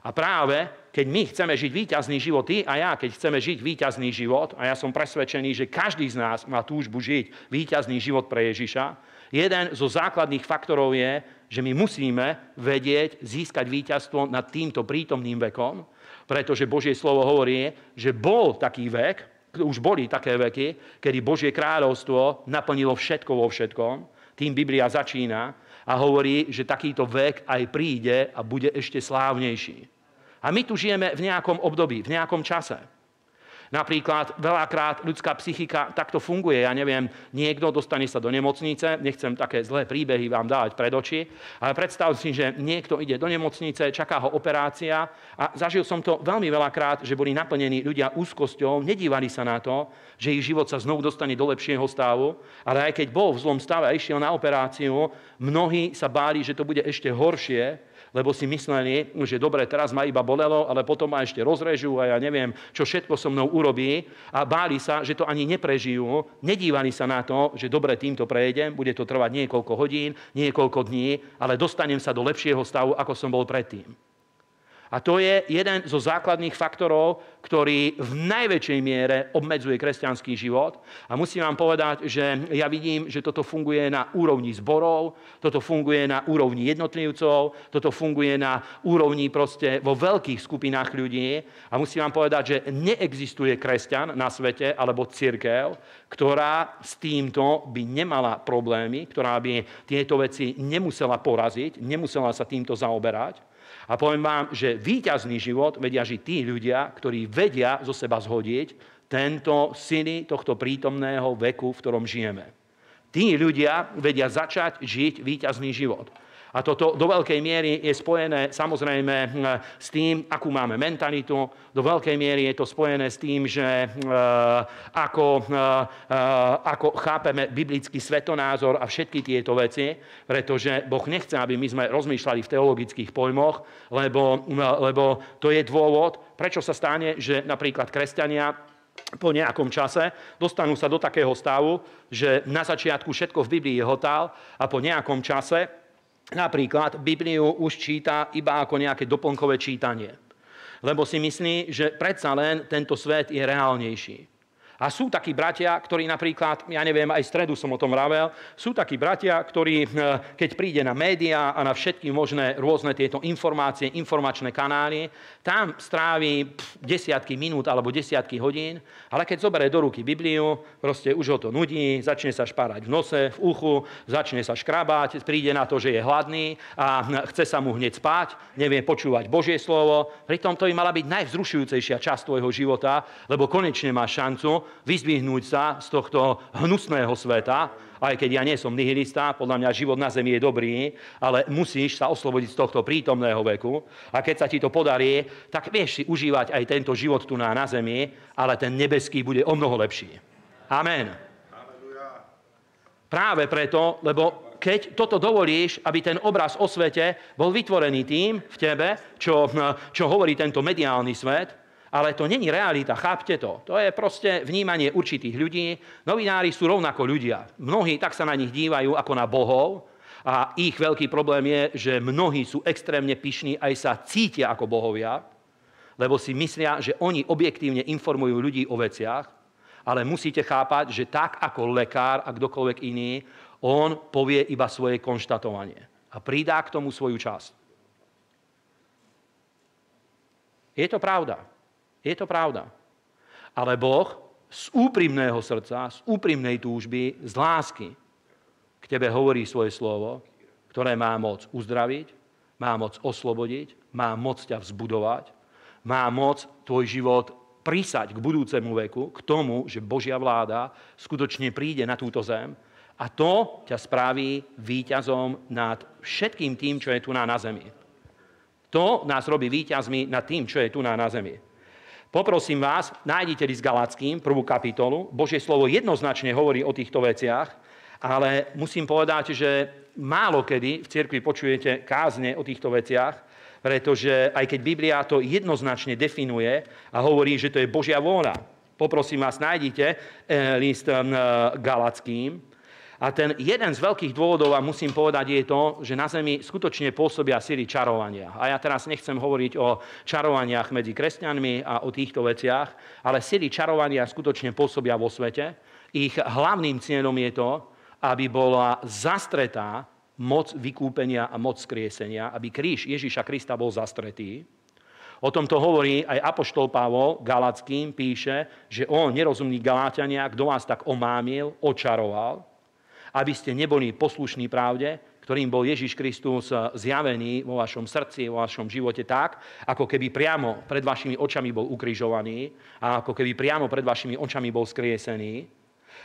A práve keď my chceme žiť výťazný život, ty a ja, keď chceme žiť výťazný život, a ja som presvedčený, že každý z nás má túžbu žiť výťazný život pre Ježiša, jeden zo základných faktorov je, že my musíme vedieť získať víťazstvo nad týmto prítomným vekom, pretože Božie slovo hovorí, že bol taký vek, už boli také veky, kedy Božie kráľovstvo naplnilo všetko vo všetkom. Tým Biblia začína a hovorí, že takýto vek aj príde a bude ešte slávnejší. A my tu žijeme v nejakom období, v nejakom čase. Napríklad veľakrát ľudská psychika takto funguje. Ja neviem, niekto dostane sa do nemocnice, nechcem také zlé príbehy vám dávať pred oči, ale predstav si, že niekto ide do nemocnice, čaká ho operácia a zažil som to veľmi veľakrát, že boli naplnení ľudia úzkosťou, nedívali sa na to, že ich život sa znovu dostane do lepšieho stavu, ale aj keď bol v zlom stave a išiel na operáciu, mnohí sa báli, že to bude ešte horšie, lebo si mysleli, že dobre, teraz ma iba bolelo, ale potom ma ešte rozrežú a ja neviem, čo všetko so mnou urobí a báli sa, že to ani neprežijú, nedívali sa na to, že dobre, týmto prejdem, bude to trvať niekoľko hodín, niekoľko dní, ale dostanem sa do lepšieho stavu, ako som bol predtým. A to je jeden zo základných faktorov, ktorý v najväčšej miere obmedzuje kresťanský život. A musím vám povedať, že ja vidím, že toto funguje na úrovni zborov, toto funguje na úrovni jednotlivcov, toto funguje na úrovni proste vo veľkých skupinách ľudí. A musím vám povedať, že neexistuje kresťan na svete alebo církev, ktorá s týmto by nemala problémy, ktorá by tieto veci nemusela poraziť, nemusela sa týmto zaoberať. A poviem vám, že výťazný život vedia žiť tí ľudia, ktorí vedia zo seba zhodiť tento syny tohto prítomného veku, v ktorom žijeme. Tí ľudia vedia začať žiť výťazný život. A toto do veľkej miery je spojené samozrejme hm, s tým, akú máme mentalitu. Do veľkej miery je to spojené s tým, že hm, ako, hm, ako chápeme biblický svetonázor a všetky tieto veci, pretože Boh nechce, aby my sme rozmýšľali v teologických pojmoch, lebo, lebo to je dôvod, prečo sa stane, že napríklad kresťania po nejakom čase dostanú sa do takého stavu, že na začiatku všetko v Biblii je hotál a po nejakom čase napríklad Bibliu už číta iba ako nejaké doplnkové čítanie. Lebo si myslí, že predsa len tento svet je reálnejší. A sú takí bratia, ktorí napríklad, ja neviem, aj v stredu som o tom vravel, sú takí bratia, ktorí, eh, keď príde na médiá a na všetky možné rôzne tieto informácie, informačné kanály, tam strávi desiatky minút alebo desiatky hodín, ale keď zoberie do ruky Bibliu, proste už ho to nudí, začne sa špárať v nose, v uchu, začne sa škrabať, príde na to, že je hladný a chce sa mu hneď spať, nevie počúvať Božie slovo. Pritom to by mala byť najvzrušujúcejšia časť tvojho života, lebo konečne máš šancu vyzdvihnúť sa z tohto hnusného sveta, aj keď ja nie som nihilista, podľa mňa život na zemi je dobrý, ale musíš sa oslobodiť z tohto prítomného veku. A keď sa ti to podarí, tak vieš si užívať aj tento život tu na, na zemi, ale ten nebeský bude o mnoho lepší. Amen. Práve preto, lebo keď toto dovolíš, aby ten obraz o svete bol vytvorený tým v tebe, čo, čo hovorí tento mediálny svet, ale to není realita, chápte to. To je proste vnímanie určitých ľudí. Novinári sú rovnako ľudia. Mnohí tak sa na nich dívajú ako na bohov a ich veľký problém je, že mnohí sú extrémne pyšní, aj sa cítia ako bohovia, lebo si myslia, že oni objektívne informujú ľudí o veciach, ale musíte chápať, že tak ako lekár a kdokoľvek iný, on povie iba svoje konštatovanie a pridá k tomu svoju časť. Je to pravda. Je to pravda. Ale Boh z úprimného srdca, z úprimnej túžby, z lásky k tebe hovorí svoje slovo, ktoré má moc uzdraviť, má moc oslobodiť, má moc ťa vzbudovať, má moc tvoj život prísať k budúcemu veku, k tomu, že Božia vláda skutočne príde na túto zem a to ťa spraví výťazom nad všetkým tým, čo je tu na, na zemi. To nás robí výťazmi nad tým, čo je tu na, na zemi. Poprosím vás, nájdite list Galackým, prvú kapitolu. Božie slovo jednoznačne hovorí o týchto veciach, ale musím povedať, že málo kedy v cirkvi počujete kázne o týchto veciach, pretože aj keď Biblia to jednoznačne definuje a hovorí, že to je Božia vôľa. Poprosím vás, nájdite eh, list eh, Galackým, a ten jeden z veľkých dôvodov, a musím povedať, je to, že na Zemi skutočne pôsobia síly čarovania. A ja teraz nechcem hovoriť o čarovaniach medzi kresťanmi a o týchto veciach, ale síly čarovania skutočne pôsobia vo svete. Ich hlavným cieľom je to, aby bola zastretá moc vykúpenia a moc skriesenia, aby kríž Ježíša Krista bol zastretý. O tom to hovorí aj Apoštol Pavol Galackým, píše, že on, nerozumný Galáťania, kto vás tak omámil, očaroval, aby ste neboli poslušní pravde, ktorým bol Ježiš Kristus zjavený vo vašom srdci, vo vašom živote tak, ako keby priamo pred vašimi očami bol ukrižovaný a ako keby priamo pred vašimi očami bol skriesený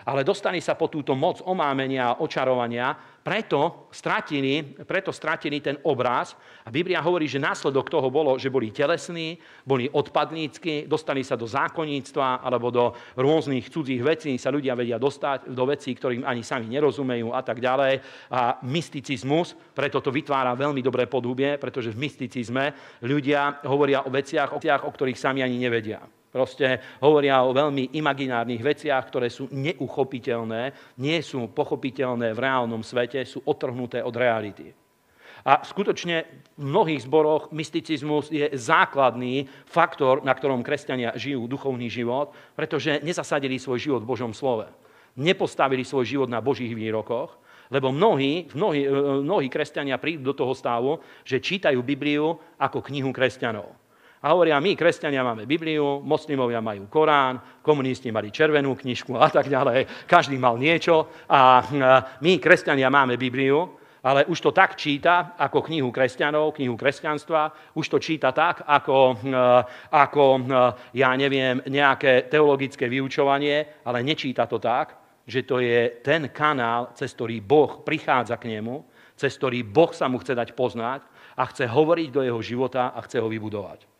ale dostali sa po túto moc omámenia a očarovania, preto stratili, preto stratili ten obraz. A Biblia hovorí, že následok toho bolo, že boli telesní, boli odpadnícky, dostali sa do zákonníctva alebo do rôznych cudzích vecí, sa ľudia vedia dostať do vecí, ktorým ani sami nerozumejú a tak ďalej. A mysticizmus, preto to vytvára veľmi dobré podhubie, pretože v mysticizme ľudia hovoria o veciach, o ktorých sami ani nevedia. Proste hovoria o veľmi imaginárnych veciach, ktoré sú neuchopiteľné, nie sú pochopiteľné v reálnom svete, sú otrhnuté od reality. A skutočne v mnohých zboroch mysticizmus je základný faktor, na ktorom kresťania žijú duchovný život, pretože nezasadili svoj život v Božom slove. Nepostavili svoj život na Božích výrokoch, lebo mnohí, mnohí, mnohí kresťania prídu do toho stavu, že čítajú Bibliu ako knihu kresťanov. A hovoria, my, kresťania, máme Bibliu, moslimovia majú Korán, komunisti mali červenú knižku a tak ďalej. Každý mal niečo a my, kresťania, máme Bibliu, ale už to tak číta ako knihu kresťanov, knihu kresťanstva, už to číta tak ako, ako ja neviem, nejaké teologické vyučovanie, ale nečíta to tak, že to je ten kanál, cez ktorý Boh prichádza k nemu, cez ktorý Boh sa mu chce dať poznať a chce hovoriť do jeho života a chce ho vybudovať.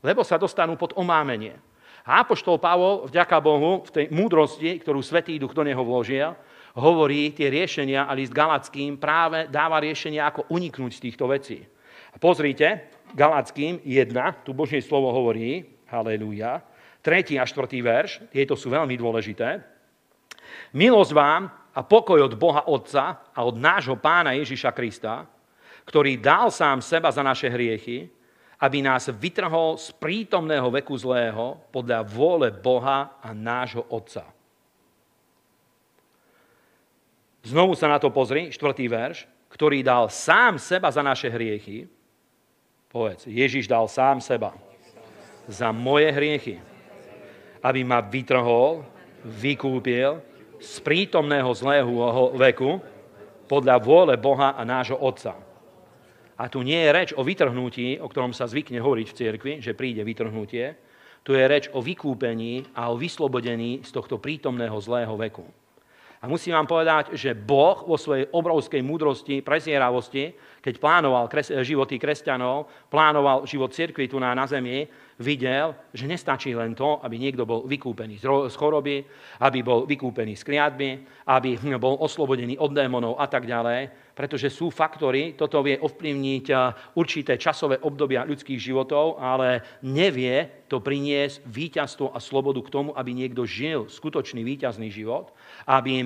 Lebo sa dostanú pod omámenie. A Apoštol Pavol, vďaka Bohu, v tej múdrosti, ktorú Svetý Duch do neho vložil, hovorí tie riešenia a list Galackým práve dáva riešenia, ako uniknúť z týchto vecí. A pozrite, Galackým 1, tu Božie slovo hovorí, halleluja, 3. a 4. verš, tieto sú veľmi dôležité. Milosť vám a pokoj od Boha Otca a od nášho pána Ježiša Krista, ktorý dal sám seba za naše hriechy, aby nás vytrhol z prítomného veku zlého podľa vôle Boha a nášho Otca. Znovu sa na to pozri, štvrtý verš, ktorý dal sám seba za naše hriechy. Povedz, Ježiš dal sám seba za moje hriechy aby ma vytrhol, vykúpil z prítomného zlého veku podľa vôle Boha a nášho Otca. A tu nie je reč o vytrhnutí, o ktorom sa zvykne hovoriť v cirkvi, že príde vytrhnutie. Tu je reč o vykúpení a o vyslobodení z tohto prítomného zlého veku. A musím vám povedať, že Boh vo svojej obrovskej múdrosti, prezieravosti, keď plánoval životy kresťanov, plánoval život cirkvi tu na, na zemi, videl, že nestačí len to, aby niekto bol vykúpený z choroby, aby bol vykúpený z kliatby, aby bol oslobodený od démonov a tak ďalej, pretože sú faktory, toto vie ovplyvniť určité časové obdobia ľudských životov, ale nevie to priniesť víťazstvo a slobodu k tomu, aby niekto žil skutočný víťazný život, aby,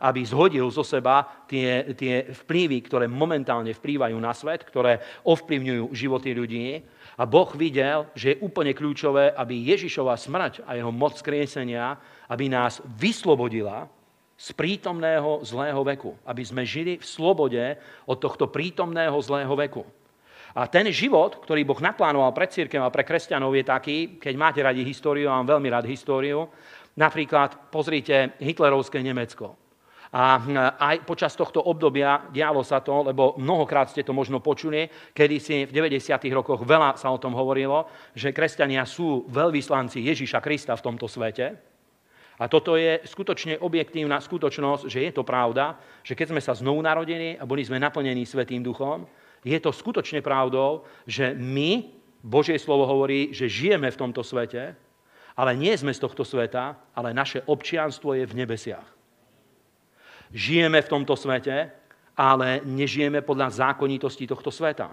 aby zhodil zo seba tie, tie vplyvy, ktoré momentálne vplývajú na svet, ktoré ovplyvňujú životy ľudí, a Boh videl, že je úplne kľúčové, aby Ježišova smrť a jeho moc skriesenia, aby nás vyslobodila z prítomného zlého veku. Aby sme žili v slobode od tohto prítomného zlého veku. A ten život, ktorý Boh naplánoval pre církev a pre kresťanov je taký, keď máte radi históriu, ja mám veľmi rád históriu, napríklad pozrite Hitlerovské Nemecko. A aj počas tohto obdobia dialo sa to, lebo mnohokrát ste to možno počuli, kedy si v 90. rokoch veľa sa o tom hovorilo, že kresťania sú veľvyslanci Ježíša Krista v tomto svete. A toto je skutočne objektívna skutočnosť, že je to pravda, že keď sme sa znovu narodili a boli sme naplnení Svetým duchom, je to skutočne pravdou, že my, Božie slovo hovorí, že žijeme v tomto svete, ale nie sme z tohto sveta, ale naše občianstvo je v nebesiach. Žijeme v tomto svete, ale nežijeme podľa zákonitosti tohto sveta.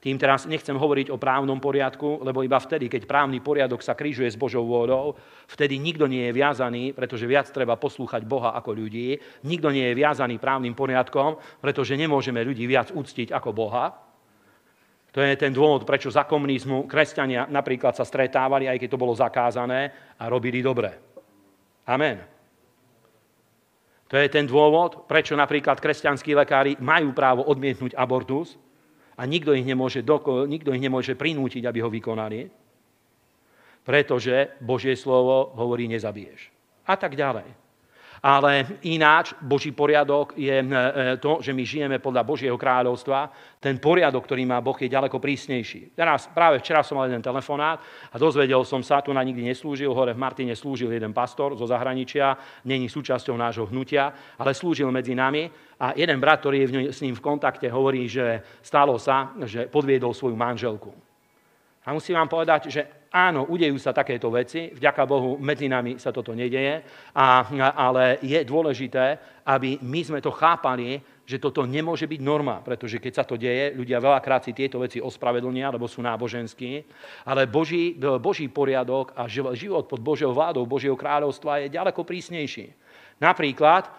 Tým teraz nechcem hovoriť o právnom poriadku, lebo iba vtedy, keď právny poriadok sa krížuje s Božou vôľou, vtedy nikto nie je viazaný, pretože viac treba poslúchať Boha ako ľudí. Nikto nie je viazaný právnym poriadkom, pretože nemôžeme ľudí viac úctiť ako Boha. To je ten dôvod, prečo za komunizmu kresťania napríklad sa stretávali, aj keď to bolo zakázané, a robili dobre. Amen. To je ten dôvod, prečo napríklad kresťanskí lekári majú právo odmietnúť abortus a nikto ich nemôže, doko, nikto ich nemôže prinútiť, aby ho vykonali, pretože Božie slovo hovorí nezabiješ. A tak ďalej. Ale ináč, Boží poriadok je e, to, že my žijeme podľa Božieho kráľovstva. Ten poriadok, ktorý má Boh, je ďaleko prísnejší. Teraz, práve včera som mal jeden telefonát a dozvedel som sa, tu na nikdy neslúžil, hore v Martine slúžil jeden pastor zo zahraničia, není súčasťou nášho hnutia, ale slúžil medzi nami. A jeden brat, ktorý je s ním v kontakte, hovorí, že stalo sa, že podviedol svoju manželku. A musím vám povedať, že Áno, udejú sa takéto veci, vďaka Bohu medzi nami sa toto nedeje, a, ale je dôležité, aby my sme to chápali, že toto nemôže byť norma, pretože keď sa to deje, ľudia veľakrát si tieto veci ospravedlnia, lebo sú náboženskí, ale Boží, Boží poriadok a život pod Božou vládou, Božieho kráľovstva je ďaleko prísnejší. Napríklad e,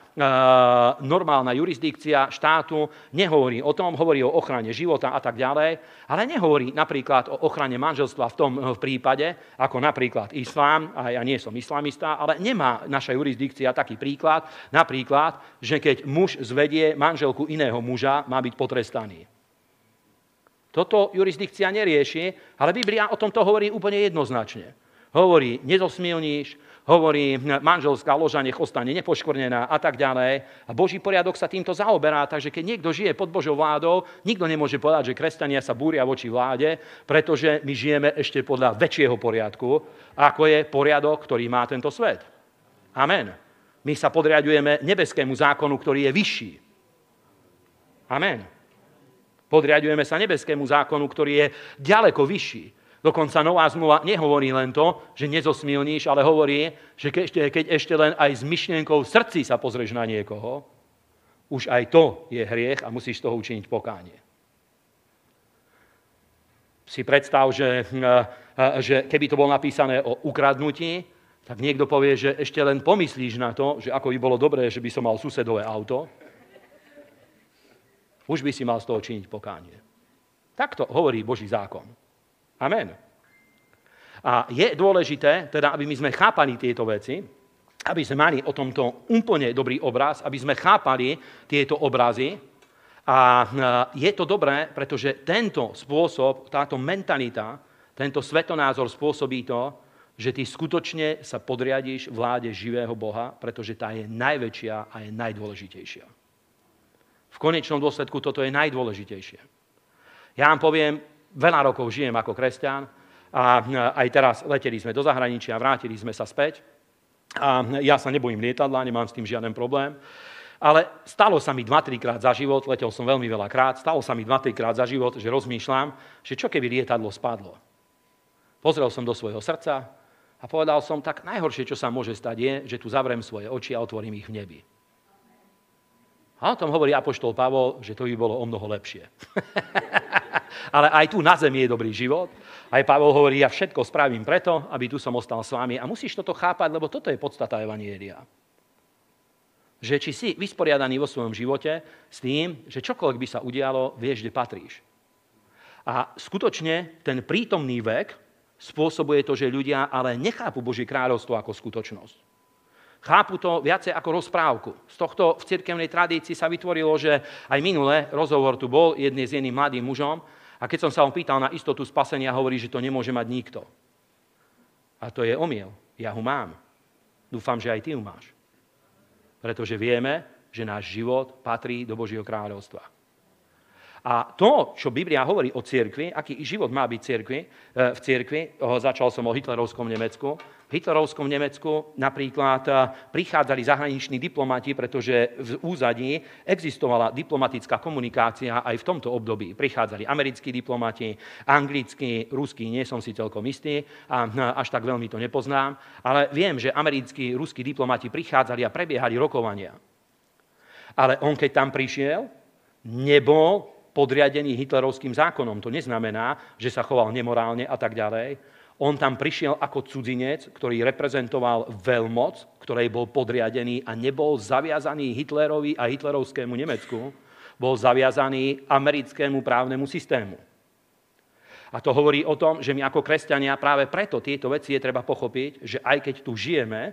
normálna jurisdikcia štátu nehovorí o tom, hovorí o ochrane života a tak ďalej, ale nehovorí napríklad o ochrane manželstva v tom v prípade, ako napríklad islám, a ja nie som islamista, ale nemá naša jurisdikcia taký príklad, napríklad, že keď muž zvedie manželku iného muža, má byť potrestaný. Toto jurisdikcia nerieši, ale Biblia o tomto hovorí úplne jednoznačne. Hovorí, nezosmilníš, hovorí, manželská loža nech ostane nepoškvrnená a tak ďalej. A Boží poriadok sa týmto zaoberá, takže keď niekto žije pod Božou vládou, nikto nemôže povedať, že kresťania sa búria voči vláde, pretože my žijeme ešte podľa väčšieho poriadku, ako je poriadok, ktorý má tento svet. Amen. My sa podriadujeme nebeskému zákonu, ktorý je vyšší. Amen. Podriadujeme sa nebeskému zákonu, ktorý je ďaleko vyšší. Dokonca Nová zmluva nehovorí len to, že nezosmilníš, ale hovorí, že keď, keď ešte len aj s myšlienkou v srdci sa pozrieš na niekoho, už aj to je hriech a musíš z toho učiniť pokánie. Si predstav, že, že keby to bolo napísané o ukradnutí, tak niekto povie, že ešte len pomyslíš na to, že ako by bolo dobré, že by som mal susedové auto, už by si mal z toho činiť pokánie. Takto hovorí Boží zákon. Amen. A je dôležité, teda, aby my sme chápali tieto veci, aby sme mali o tomto úplne dobrý obraz, aby sme chápali tieto obrazy. A je to dobré, pretože tento spôsob, táto mentalita, tento svetonázor spôsobí to, že ty skutočne sa podriadíš vláde živého Boha, pretože tá je najväčšia a je najdôležitejšia. V konečnom dôsledku toto je najdôležitejšie. Ja vám poviem, veľa rokov žijem ako kresťan a aj teraz leteli sme do zahraničia, vrátili sme sa späť a ja sa nebojím lietadla, nemám s tým žiaden problém. Ale stalo sa mi 2-3 krát za život, letel som veľmi veľa krát, stalo sa mi 2-3 krát za život, že rozmýšľam, že čo keby lietadlo spadlo. Pozrel som do svojho srdca a povedal som, tak najhoršie, čo sa môže stať, je, že tu zavrem svoje oči a otvorím ich v nebi. A o tom hovorí Apoštol Pavol, že to by bolo o mnoho lepšie. (laughs) Ale aj tu na zemi je dobrý život. Aj Pavol hovorí, ja všetko spravím preto, aby tu som ostal s vami. A musíš toto chápať, lebo toto je podstata Evanielia. Že či si vysporiadaný vo svojom živote s tým, že čokoľvek by sa udialo, vieš, kde patríš. A skutočne ten prítomný vek spôsobuje to, že ľudia ale nechápu Božie kráľovstvo ako skutočnosť. Chápu to viacej ako rozprávku. Z tohto v cirkevnej tradícii sa vytvorilo, že aj minule rozhovor tu bol jedný s jedným mladým mužom a keď som sa ho pýtal na istotu spasenia, hovorí, že to nemôže mať nikto. A to je omiel. Ja ho mám. Dúfam, že aj ty ho máš. Pretože vieme, že náš život patrí do Božieho kráľovstva. A to, čo Biblia hovorí o cirkvi, aký život má byť cirkvi, eh, v cirkvi, začal som o hitlerovskom Nemecku, hitlerovskom Nemecku napríklad eh, prichádzali zahraniční diplomati, pretože v úzadí existovala diplomatická komunikácia aj v tomto období. Prichádzali americkí diplomati, anglickí, ruskí, nie som si celkom istý a hm, až tak veľmi to nepoznám, ale viem, že americkí, ruskí diplomati prichádzali a prebiehali rokovania. Ale on, keď tam prišiel, nebol podriadený hitlerovským zákonom. To neznamená, že sa choval nemorálne a tak ďalej on tam prišiel ako cudzinec, ktorý reprezentoval veľmoc, ktorej bol podriadený a nebol zaviazaný Hitlerovi a hitlerovskému Nemecku, bol zaviazaný americkému právnemu systému. A to hovorí o tom, že my ako kresťania práve preto tieto veci je treba pochopiť, že aj keď tu žijeme,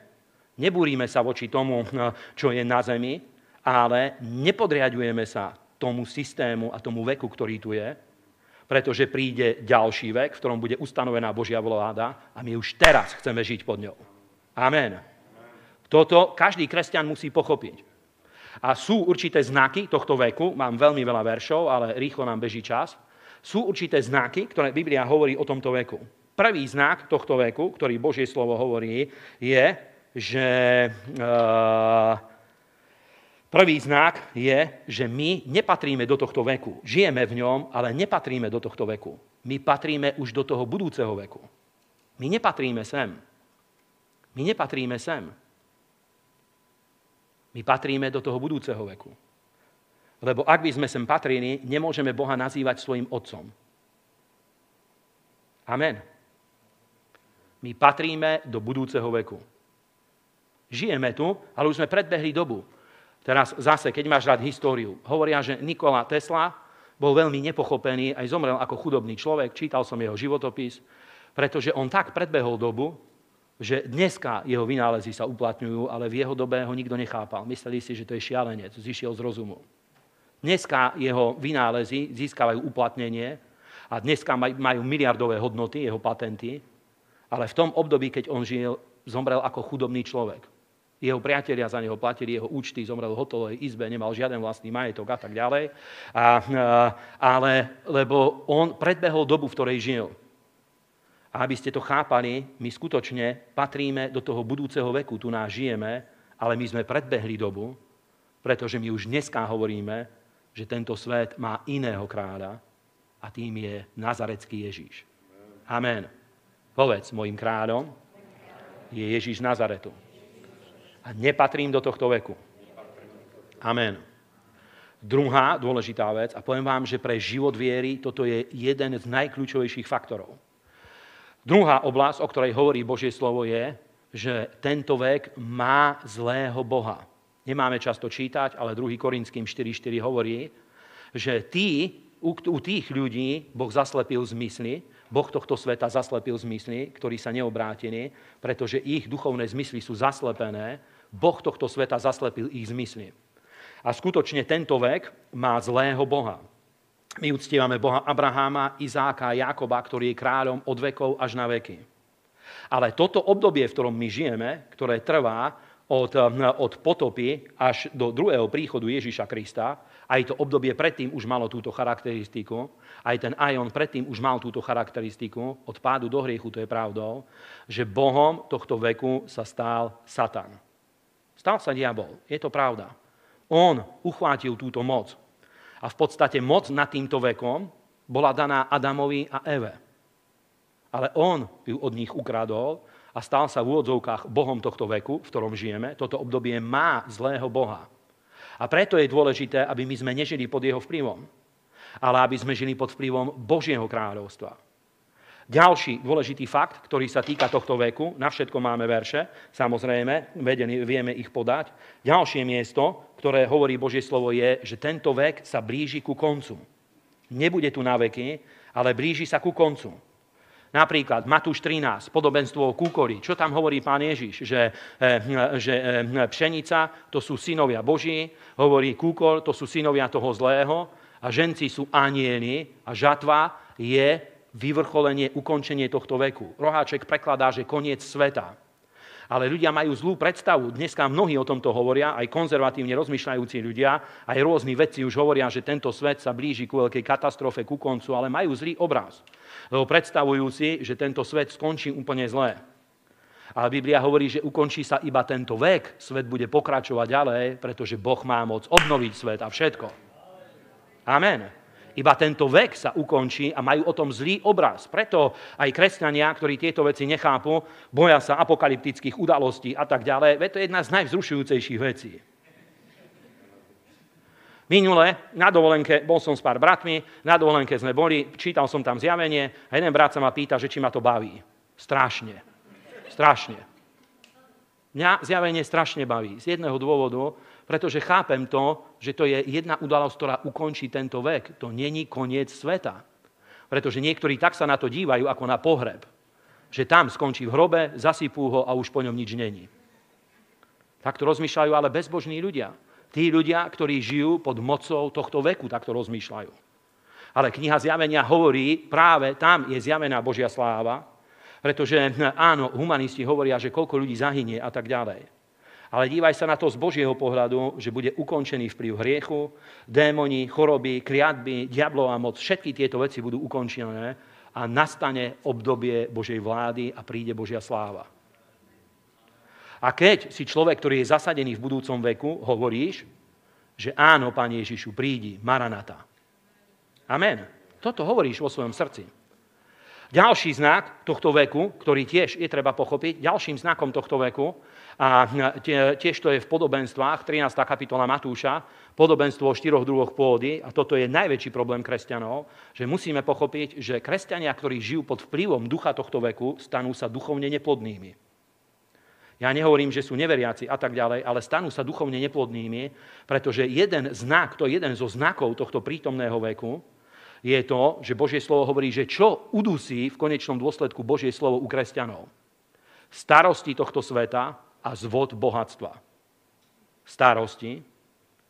nebúrime sa voči tomu, čo je na zemi, ale nepodriadujeme sa tomu systému a tomu veku, ktorý tu je, pretože príde ďalší vek, v ktorom bude ustanovená Božia vláda a my už teraz chceme žiť pod ňou. Amen. Toto každý kresťan musí pochopiť. A sú určité znaky tohto veku, mám veľmi veľa veršov, ale rýchlo nám beží čas. Sú určité znaky, ktoré Biblia hovorí o tomto veku. Prvý znak tohto veku, ktorý Božie slovo hovorí, je, že uh, Prvý znak je, že my nepatríme do tohto veku. Žijeme v ňom, ale nepatríme do tohto veku. My patríme už do toho budúceho veku. My nepatríme sem. My nepatríme sem. My patríme do toho budúceho veku. Lebo ak by sme sem patrili, nemôžeme Boha nazývať svojim otcom. Amen. My patríme do budúceho veku. Žijeme tu, ale už sme predbehli dobu. Teraz zase, keď máš rád históriu, hovoria, že Nikola Tesla bol veľmi nepochopený, aj zomrel ako chudobný človek, čítal som jeho životopis, pretože on tak predbehol dobu, že dneska jeho vynálezy sa uplatňujú, ale v jeho dobe ho nikto nechápal. Mysleli si, že to je šialenec, zišiel z rozumu. Dneska jeho vynálezy získavajú uplatnenie a dneska majú miliardové hodnoty, jeho patenty, ale v tom období, keď on žil, zomrel ako chudobný človek. Jeho priatelia za neho platili jeho účty, zomrel v hotelovej izbe, nemal žiaden vlastný majetok a tak ďalej. A, ale lebo on predbehol dobu, v ktorej žil. A aby ste to chápali, my skutočne patríme do toho budúceho veku, tu nás žijeme, ale my sme predbehli dobu, pretože my už dneska hovoríme, že tento svet má iného kráľa a tým je Nazarecký Ježíš. Amen. Povedz, môjim kráľom je Ježíš Nazaretu. A nepatrím do tohto veku. Amen. Druhá dôležitá vec, a poviem vám, že pre život viery toto je jeden z najkľúčovejších faktorov. Druhá oblasť, o ktorej hovorí Božie slovo, je, že tento vek má zlého Boha. Nemáme často čítať, ale 2. Korinským 4.4 hovorí, že tí, u, u tých ľudí Boh zaslepil zmysly, Boh tohto sveta zaslepil zmysly, ktorí sa neobrátili, pretože ich duchovné zmysly sú zaslepené, Boh tohto sveta zaslepil ich zmysly. A skutočne tento vek má zlého Boha. My uctievame Boha Abraháma, Izáka a Jakoba, ktorý je kráľom od vekov až na veky. Ale toto obdobie, v ktorom my žijeme, ktoré trvá od, od potopy až do druhého príchodu Ježíša Krista, aj to obdobie predtým už malo túto charakteristiku, aj ten Aion predtým už mal túto charakteristiku, od pádu do hriechu, to je pravdou, že Bohom tohto veku sa stál Satan. Stal sa diabol, je to pravda. On uchvátil túto moc. A v podstate moc nad týmto vekom bola daná Adamovi a Eve. Ale on ju od nich ukradol a stal sa v úvodzovkách Bohom tohto veku, v ktorom žijeme. Toto obdobie má zlého Boha. A preto je dôležité, aby my sme nežili pod jeho vplyvom, ale aby sme žili pod vplyvom Božieho kráľovstva. Ďalší dôležitý fakt, ktorý sa týka tohto veku, na všetko máme verše, samozrejme, vedení, vieme ich podať. Ďalšie miesto, ktoré hovorí Božie slovo, je, že tento vek sa blíži ku koncu. Nebude tu na veky, ale blíži sa ku koncu. Napríklad Matúš 13, podobenstvo o kúkori. Čo tam hovorí pán Ježiš? Že, eh, že eh, pšenica to sú synovia Boží, hovorí kúkol to sú synovia toho zlého a ženci sú anieli a žatva je vyvrcholenie, ukončenie tohto veku. Roháček prekladá, že koniec sveta. Ale ľudia majú zlú predstavu. Dneska mnohí o tomto hovoria, aj konzervatívne rozmýšľajúci ľudia, aj rôzni vedci už hovoria, že tento svet sa blíži ku veľkej katastrofe, ku koncu, ale majú zlý obraz. Lebo predstavujú si, že tento svet skončí úplne zlé. Ale Biblia hovorí, že ukončí sa iba tento vek, svet bude pokračovať ďalej, pretože Boh má moc obnoviť svet a všetko. Amen. Iba tento vek sa ukončí a majú o tom zlý obraz. Preto aj kresťania, ktorí tieto veci nechápu, boja sa apokalyptických udalostí a tak ďalej. Veď to je jedna z najvzrušujúcejších vecí. Minule na dovolenke, bol som s pár bratmi, na dovolenke sme boli, čítal som tam zjavenie a jeden brat sa ma pýta, že či ma to baví. Strašne. Strašne. Mňa zjavenie strašne baví. Z jedného dôvodu, pretože chápem to, že to je jedna udalosť, ktorá ukončí tento vek. To není koniec sveta. Pretože niektorí tak sa na to dívajú ako na pohreb. Že tam skončí v hrobe, zasypú ho a už po ňom nič není. Takto rozmýšľajú ale bezbožní ľudia. Tí ľudia, ktorí žijú pod mocou tohto veku, takto rozmýšľajú. Ale kniha zjavenia hovorí, práve tam je zjavená Božia sláva, pretože áno, humanisti hovoria, že koľko ľudí zahynie a tak ďalej. Ale dívaj sa na to z Božieho pohľadu, že bude ukončený vplyv hriechu, démoni, choroby, kriadby, diablová moc, všetky tieto veci budú ukončené a nastane obdobie Božej vlády a príde Božia sláva. A keď si človek, ktorý je zasadený v budúcom veku, hovoríš, že áno, Pane Ježišu, prídi, Maranata. Amen. Toto hovoríš vo svojom srdci. Ďalší znak tohto veku, ktorý tiež je treba pochopiť, ďalším znakom tohto veku a tiež to je v podobenstvách, 13. kapitola Matúša, podobenstvo o štyroch druhoch pôdy, a toto je najväčší problém kresťanov, že musíme pochopiť, že kresťania, ktorí žijú pod vplyvom ducha tohto veku, stanú sa duchovne neplodnými. Ja nehovorím, že sú neveriaci a tak ďalej, ale stanú sa duchovne neplodnými, pretože jeden znak, to je jeden zo znakov tohto prítomného veku, je to, že Božie slovo hovorí, že čo udusí v konečnom dôsledku Božie slovo u kresťanov. Starosti tohto sveta, a zvod bohatstva. Starosti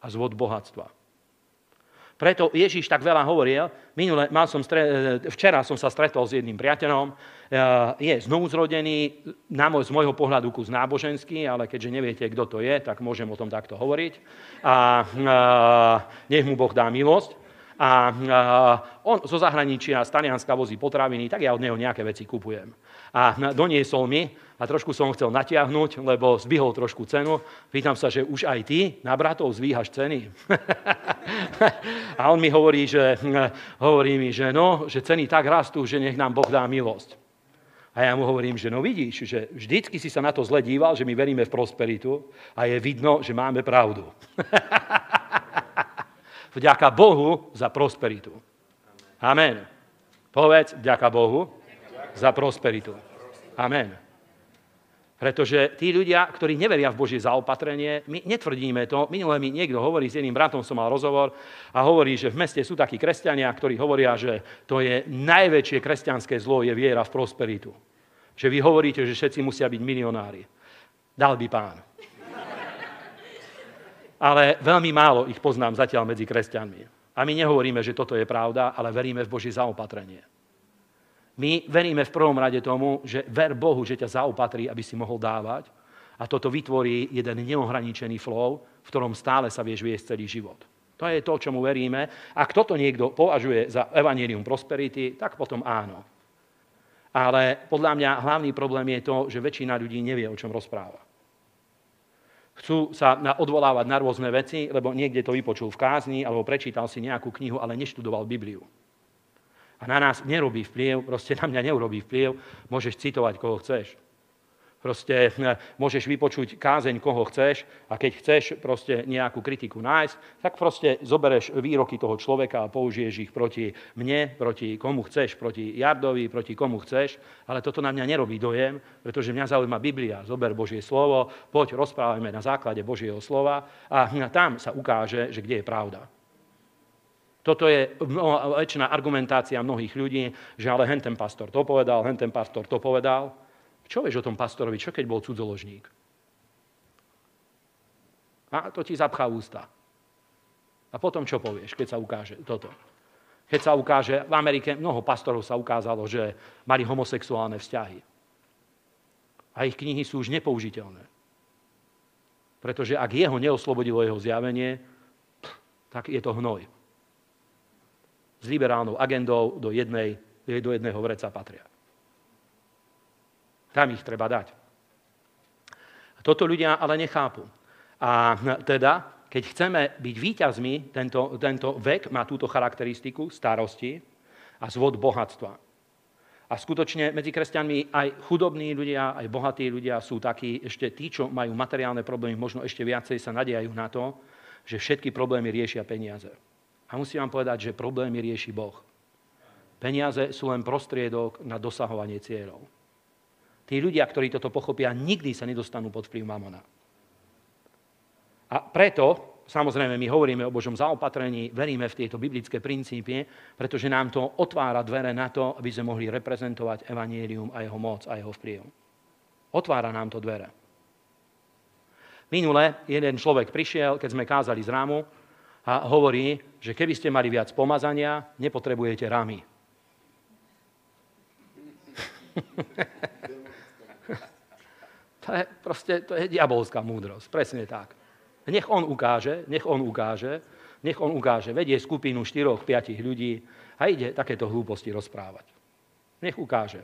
a zvod bohatstva. Preto Ježíš tak veľa hovoril. Minule, mal som stre, včera som sa stretol s jedným priateľom. Je znovu zrodený, na môj, z môjho pohľadu kus náboženský, ale keďže neviete, kto to je, tak môžem o tom takto hovoriť. A, a nech mu Boh dá milosť. A, a on zo zahraničia z Talianska vozí potraviny, tak ja od neho nejaké veci kupujem. A doniesol mi a trošku som chcel natiahnuť, lebo zbyhol trošku cenu. Pýtam sa, že už aj ty na bratov zvíhaš ceny. (laughs) a on mi hovorí, že, (laughs) hovorí mi, že, no, že ceny tak rastú, že nech nám Boh dá milosť. A ja mu hovorím, že no vidíš, že vždycky si sa na to zle díval, že my veríme v prosperitu a je vidno, že máme pravdu. (laughs) vďaka Bohu za prosperitu. Amen. Povedz, vďaka Bohu za prosperitu. Amen. Pretože tí ľudia, ktorí neveria v Božie zaopatrenie, my netvrdíme to. Minule mi niekto hovorí, s jedným bratom som mal rozhovor a hovorí, že v meste sú takí kresťania, ktorí hovoria, že to je najväčšie kresťanské zlo, je viera v prosperitu. Že vy hovoríte, že všetci musia byť milionári. Dal by pán. Ale veľmi málo ich poznám zatiaľ medzi kresťanmi. A my nehovoríme, že toto je pravda, ale veríme v Božie zaopatrenie. My veríme v prvom rade tomu, že ver Bohu, že ťa zaopatrí, aby si mohol dávať. A toto vytvorí jeden neohraničený flow, v ktorom stále sa vieš viesť celý život. To je to, čomu veríme. Ak toto niekto považuje za evanílium prosperity, tak potom áno. Ale podľa mňa hlavný problém je to, že väčšina ľudí nevie, o čom rozpráva. Chcú sa odvolávať na rôzne veci, lebo niekde to vypočul v kázni, alebo prečítal si nejakú knihu, ale neštudoval Bibliu a na nás nerobí vplyv, proste na mňa neurobí vplyv, môžeš citovať, koho chceš. Proste eh, môžeš vypočuť kázeň, koho chceš a keď chceš proste nejakú kritiku nájsť, tak proste zobereš výroky toho človeka a použiješ ich proti mne, proti komu chceš, proti Jardovi, proti komu chceš, ale toto na mňa nerobí dojem, pretože mňa zaujíma Biblia. Zober Božie slovo, poď rozprávame na základe Božieho slova a tam sa ukáže, že kde je pravda. Toto je väčšiná argumentácia mnohých ľudí, že ale hen ten pastor to povedal, hen ten pastor to povedal. Čo vieš o tom pastorovi? Čo keď bol cudzoložník? A to ti zapchá ústa. A potom čo povieš, keď sa ukáže toto? Keď sa ukáže, v Amerike mnoho pastorov sa ukázalo, že mali homosexuálne vzťahy. A ich knihy sú už nepoužiteľné. Pretože ak jeho neoslobodilo jeho zjavenie, tak je to hnoj s liberálnou agendou do, jednej, do jedného vreca patria. Tam ich treba dať. Toto ľudia ale nechápu. A teda, keď chceme byť výťazmi, tento, tento vek má túto charakteristiku starosti a zvod bohatstva. A skutočne medzi kresťanmi aj chudobní ľudia, aj bohatí ľudia sú takí, ešte tí, čo majú materiálne problémy, možno ešte viacej sa nadejajú na to, že všetky problémy riešia peniaze. A musím vám povedať, že problémy rieši Boh. Peniaze sú len prostriedok na dosahovanie cieľov. Tí ľudia, ktorí toto pochopia, nikdy sa nedostanú pod vplyv mamona. A preto, samozrejme, my hovoríme o Božom zaopatrení, veríme v tieto biblické princípy, pretože nám to otvára dvere na to, aby sme mohli reprezentovať evanielium a jeho moc a jeho vplyv. Otvára nám to dvere. Minule jeden človek prišiel, keď sme kázali z rámu, a hovorí, že keby ste mali viac pomazania, nepotrebujete ramy. (laughs) to je proste, to je diabolská múdrosť, presne tak. Nech on ukáže, nech on ukáže, nech on ukáže, vedie skupinu 4-5 ľudí a ide takéto hlúposti rozprávať. Nech ukáže.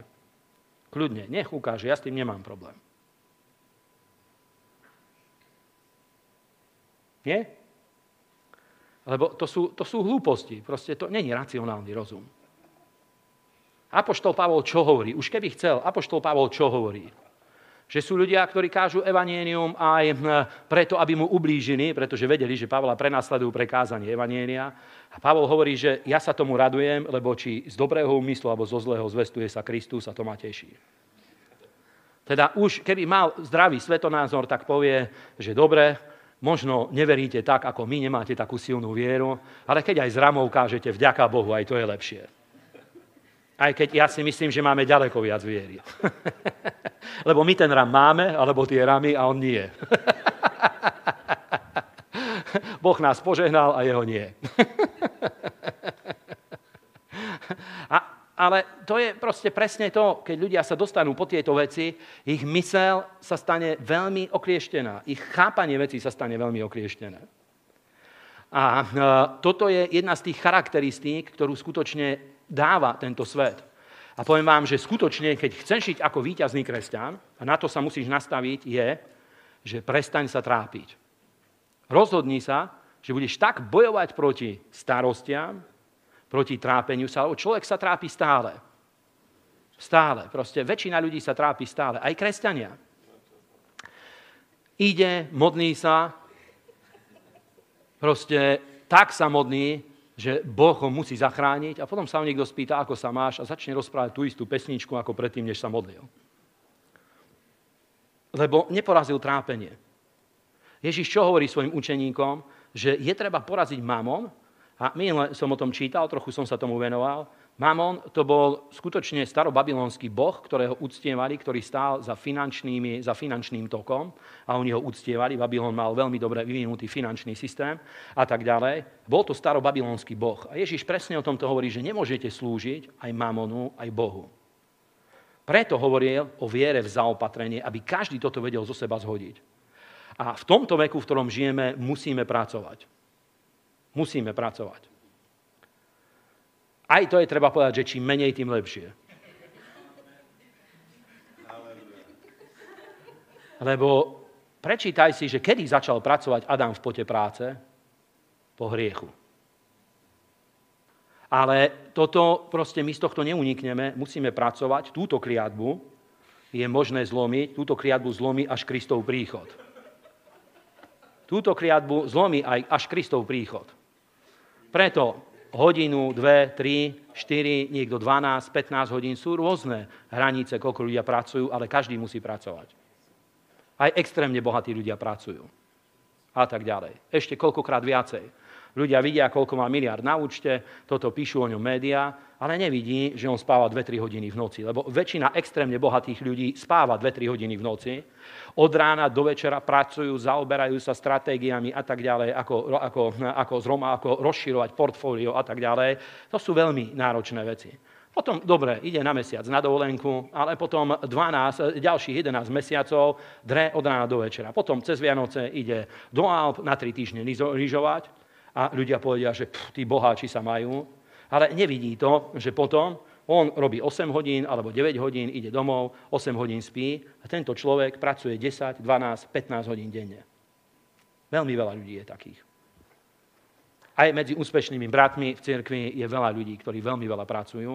Kľudne, nech ukáže, ja s tým nemám problém. Nie? Lebo to sú, to sú hlúposti, proste to není racionálny rozum. Apoštol Pavol čo hovorí? Už keby chcel, Apoštol Pavol čo hovorí? Že sú ľudia, ktorí kážu evanienium aj hm, preto, aby mu ublížili, pretože vedeli, že Pavla prenasledujú pre kázanie evanienia. A Pavol hovorí, že ja sa tomu radujem, lebo či z dobrého úmyslu alebo zo zlého zvestuje sa Kristus a to ma teší. Teda už keby mal zdravý svetonázor, tak povie, že dobre, možno neveríte tak, ako my, nemáte takú silnú vieru, ale keď aj z ramou kážete vďaka Bohu, aj to je lepšie. Aj keď ja si myslím, že máme ďaleko viac viery. (laughs) Lebo my ten ram máme, alebo tie ramy a on nie. (laughs) boh nás požehnal a jeho nie. (laughs) a ale to je proste presne to, keď ľudia sa dostanú po tieto veci, ich mysel sa stane veľmi oklieštená. Ich chápanie veci sa stane veľmi oklieštené. A e, toto je jedna z tých charakteristík, ktorú skutočne dáva tento svet. A poviem vám, že skutočne, keď chceš žiť ako víťazný kresťan, a na to sa musíš nastaviť, je, že prestaň sa trápiť. Rozhodni sa, že budeš tak bojovať proti starostiam, proti trápeniu sa, lebo človek sa trápi stále. Stále. Proste väčšina ľudí sa trápi stále. Aj kresťania. Ide, modlí sa, proste tak sa modlí, že Boh ho musí zachrániť a potom sa ho niekto spýta, ako sa máš a začne rozprávať tú istú pesničku ako predtým, než sa modlil. Lebo neporazil trápenie. Ježiš čo hovorí svojim učeníkom? Že je treba poraziť mamon a minule som o tom čítal, trochu som sa tomu venoval, Mamon to bol skutočne starobabylonský boh, ktorého uctievali, ktorý stál za, za finančným tokom a oni ho uctievali. Babylon mal veľmi dobre vyvinutý finančný systém a tak ďalej. Bol to starobabylonský boh. A Ježiš presne o tomto hovorí, že nemôžete slúžiť aj mamonu, aj Bohu. Preto hovoril o viere v zaopatrenie, aby každý toto vedel zo seba zhodiť. A v tomto veku, v ktorom žijeme, musíme pracovať. Musíme pracovať. Aj to je treba povedať, že čím menej, tým lepšie. Lebo prečítaj si, že kedy začal pracovať Adam v pote práce? Po hriechu. Ale toto proste my z tohto neunikneme, musíme pracovať. Túto kriadbu je možné zlomiť, túto kriadbu zlomí až Kristov príchod. Túto kriadbu zlomí aj až Kristov príchod. Preto hodinu, dve, tri, štyri, niekto 12, 15 hodín. Sú rôzne hranice, koľko ľudia pracujú, ale každý musí pracovať. Aj extrémne bohatí ľudia pracujú. A tak ďalej. Ešte koľkokrát viacej. Ľudia vidia, koľko má miliard na účte, toto píšu o ňom médiá, ale nevidí, že on spáva 2-3 hodiny v noci. Lebo väčšina extrémne bohatých ľudí spáva 2-3 hodiny v noci. Od rána do večera pracujú, zaoberajú sa stratégiami a tak ďalej, ako, ako, ako, zroma, ako rozširovať portfólio a tak ďalej. To sú veľmi náročné veci. Potom, dobre, ide na mesiac na dovolenku, ale potom 12, ďalších 11 mesiacov dre od rána do večera. Potom cez Vianoce ide do Alp na 3 týždne lyžovať a ľudia povedia, že pff, tí boháči sa majú, ale nevidí to, že potom on robí 8 hodín alebo 9 hodín, ide domov, 8 hodín spí a tento človek pracuje 10, 12, 15 hodín denne. Veľmi veľa ľudí je takých. Aj medzi úspešnými bratmi v cirkvi je veľa ľudí, ktorí veľmi veľa pracujú,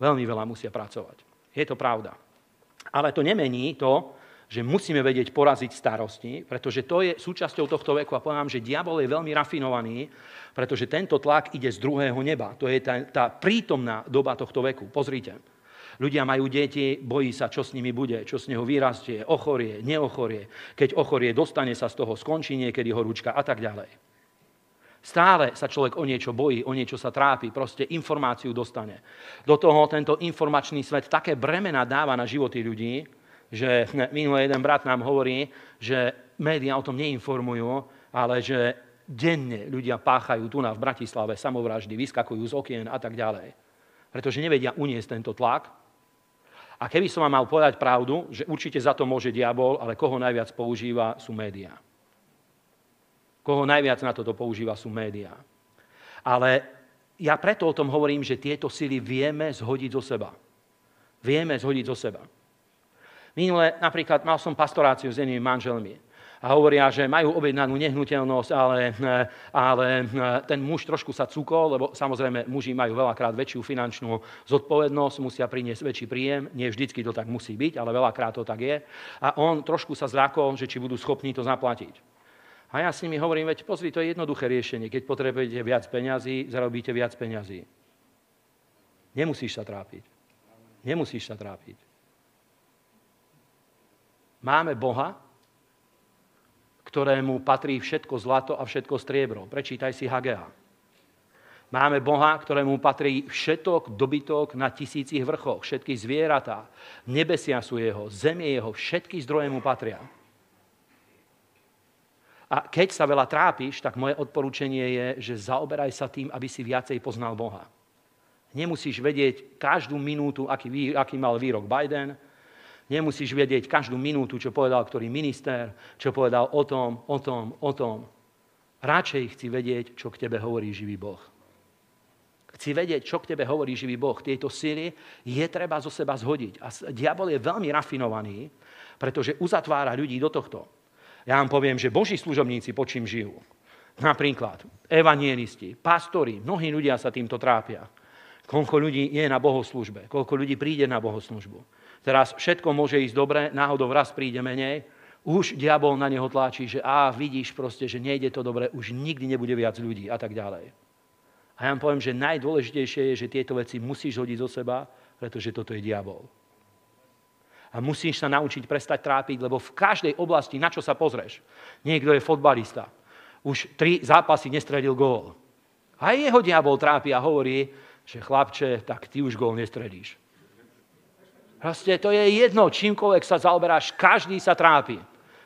veľmi veľa musia pracovať. Je to pravda. Ale to nemení to, že musíme vedieť poraziť starosti, pretože to je súčasťou tohto veku. A poviem že diabol je veľmi rafinovaný, pretože tento tlak ide z druhého neba. To je tá, tá prítomná doba tohto veku. Pozrite. Ľudia majú deti, bojí sa, čo s nimi bude, čo z neho vyrastie, ochorie, neochorie. Keď ochorie, dostane sa z toho, skončí niekedy horúčka a tak ďalej. Stále sa človek o niečo bojí, o niečo sa trápi, proste informáciu dostane. Do toho tento informačný svet také bremena dáva na životy ľudí, že (laughs) minulý jeden brat nám hovorí, že médiá o tom neinformujú, ale že denne ľudia páchajú tu na v Bratislave samovraždy, vyskakujú z okien a tak ďalej. Pretože nevedia uniesť tento tlak. A keby som vám mal povedať pravdu, že určite za to môže diabol, ale koho najviac používa, sú médiá. Koho najviac na toto používa, sú médiá. Ale ja preto o tom hovorím, že tieto sily vieme zhodiť zo seba. Vieme zhodiť zo seba. Minule napríklad mal som pastoráciu s jednými manželmi a hovoria, že majú objednanú nehnuteľnosť, ale, ale ten muž trošku sa cukol, lebo samozrejme muži majú veľakrát väčšiu finančnú zodpovednosť, musia priniesť väčší príjem, nie vždycky to tak musí byť, ale veľakrát to tak je. A on trošku sa zľakol, že či budú schopní to zaplatiť. A ja s nimi hovorím, veď pozri, to je jednoduché riešenie. Keď potrebujete viac peňazí, zarobíte viac peňazí. Nemusíš sa trápiť. Nemusíš sa trápiť. Máme Boha, ktorému patrí všetko zlato a všetko striebro. Prečítaj si Hagea. Máme Boha, ktorému patrí všetok dobytok na tisícich vrchoch, všetky zvieratá, nebesia sú jeho, zem je jeho, všetky zdroje mu patria. A keď sa veľa trápiš, tak moje odporúčanie je, že zaoberaj sa tým, aby si viacej poznal Boha. Nemusíš vedieť každú minútu, aký, aký mal výrok Biden, Nemusíš vedieť každú minútu, čo povedal ktorý minister, čo povedal o tom, o tom, o tom. Radšej chci vedieť, čo k tebe hovorí živý Boh. chci vedieť, čo k tebe hovorí živý Boh. Tieto síly je treba zo seba zhodiť. A diabol je veľmi rafinovaný, pretože uzatvára ľudí do tohto. Ja vám poviem, že Boží služobníci po čím žijú. Napríklad evanielisti, pastori, mnohí ľudia sa týmto trápia. Koľko ľudí je na bohoslužbe, koľko ľudí príde na bohoslužbu. Teraz všetko môže ísť dobre, náhodou raz príde menej, už diabol na neho tlačí, že a vidíš proste, že nejde to dobre, už nikdy nebude viac ľudí a tak ďalej. A ja vám poviem, že najdôležitejšie je, že tieto veci musíš hodiť zo seba, pretože toto je diabol. A musíš sa naučiť prestať trápiť, lebo v každej oblasti, na čo sa pozrieš, niekto je fotbalista, už tri zápasy nestredil gól. A jeho diabol trápi a hovorí, že chlapče, tak ty už gól nestredíš. Proste to je jedno, čímkoľvek sa zaoberáš, každý sa trápi.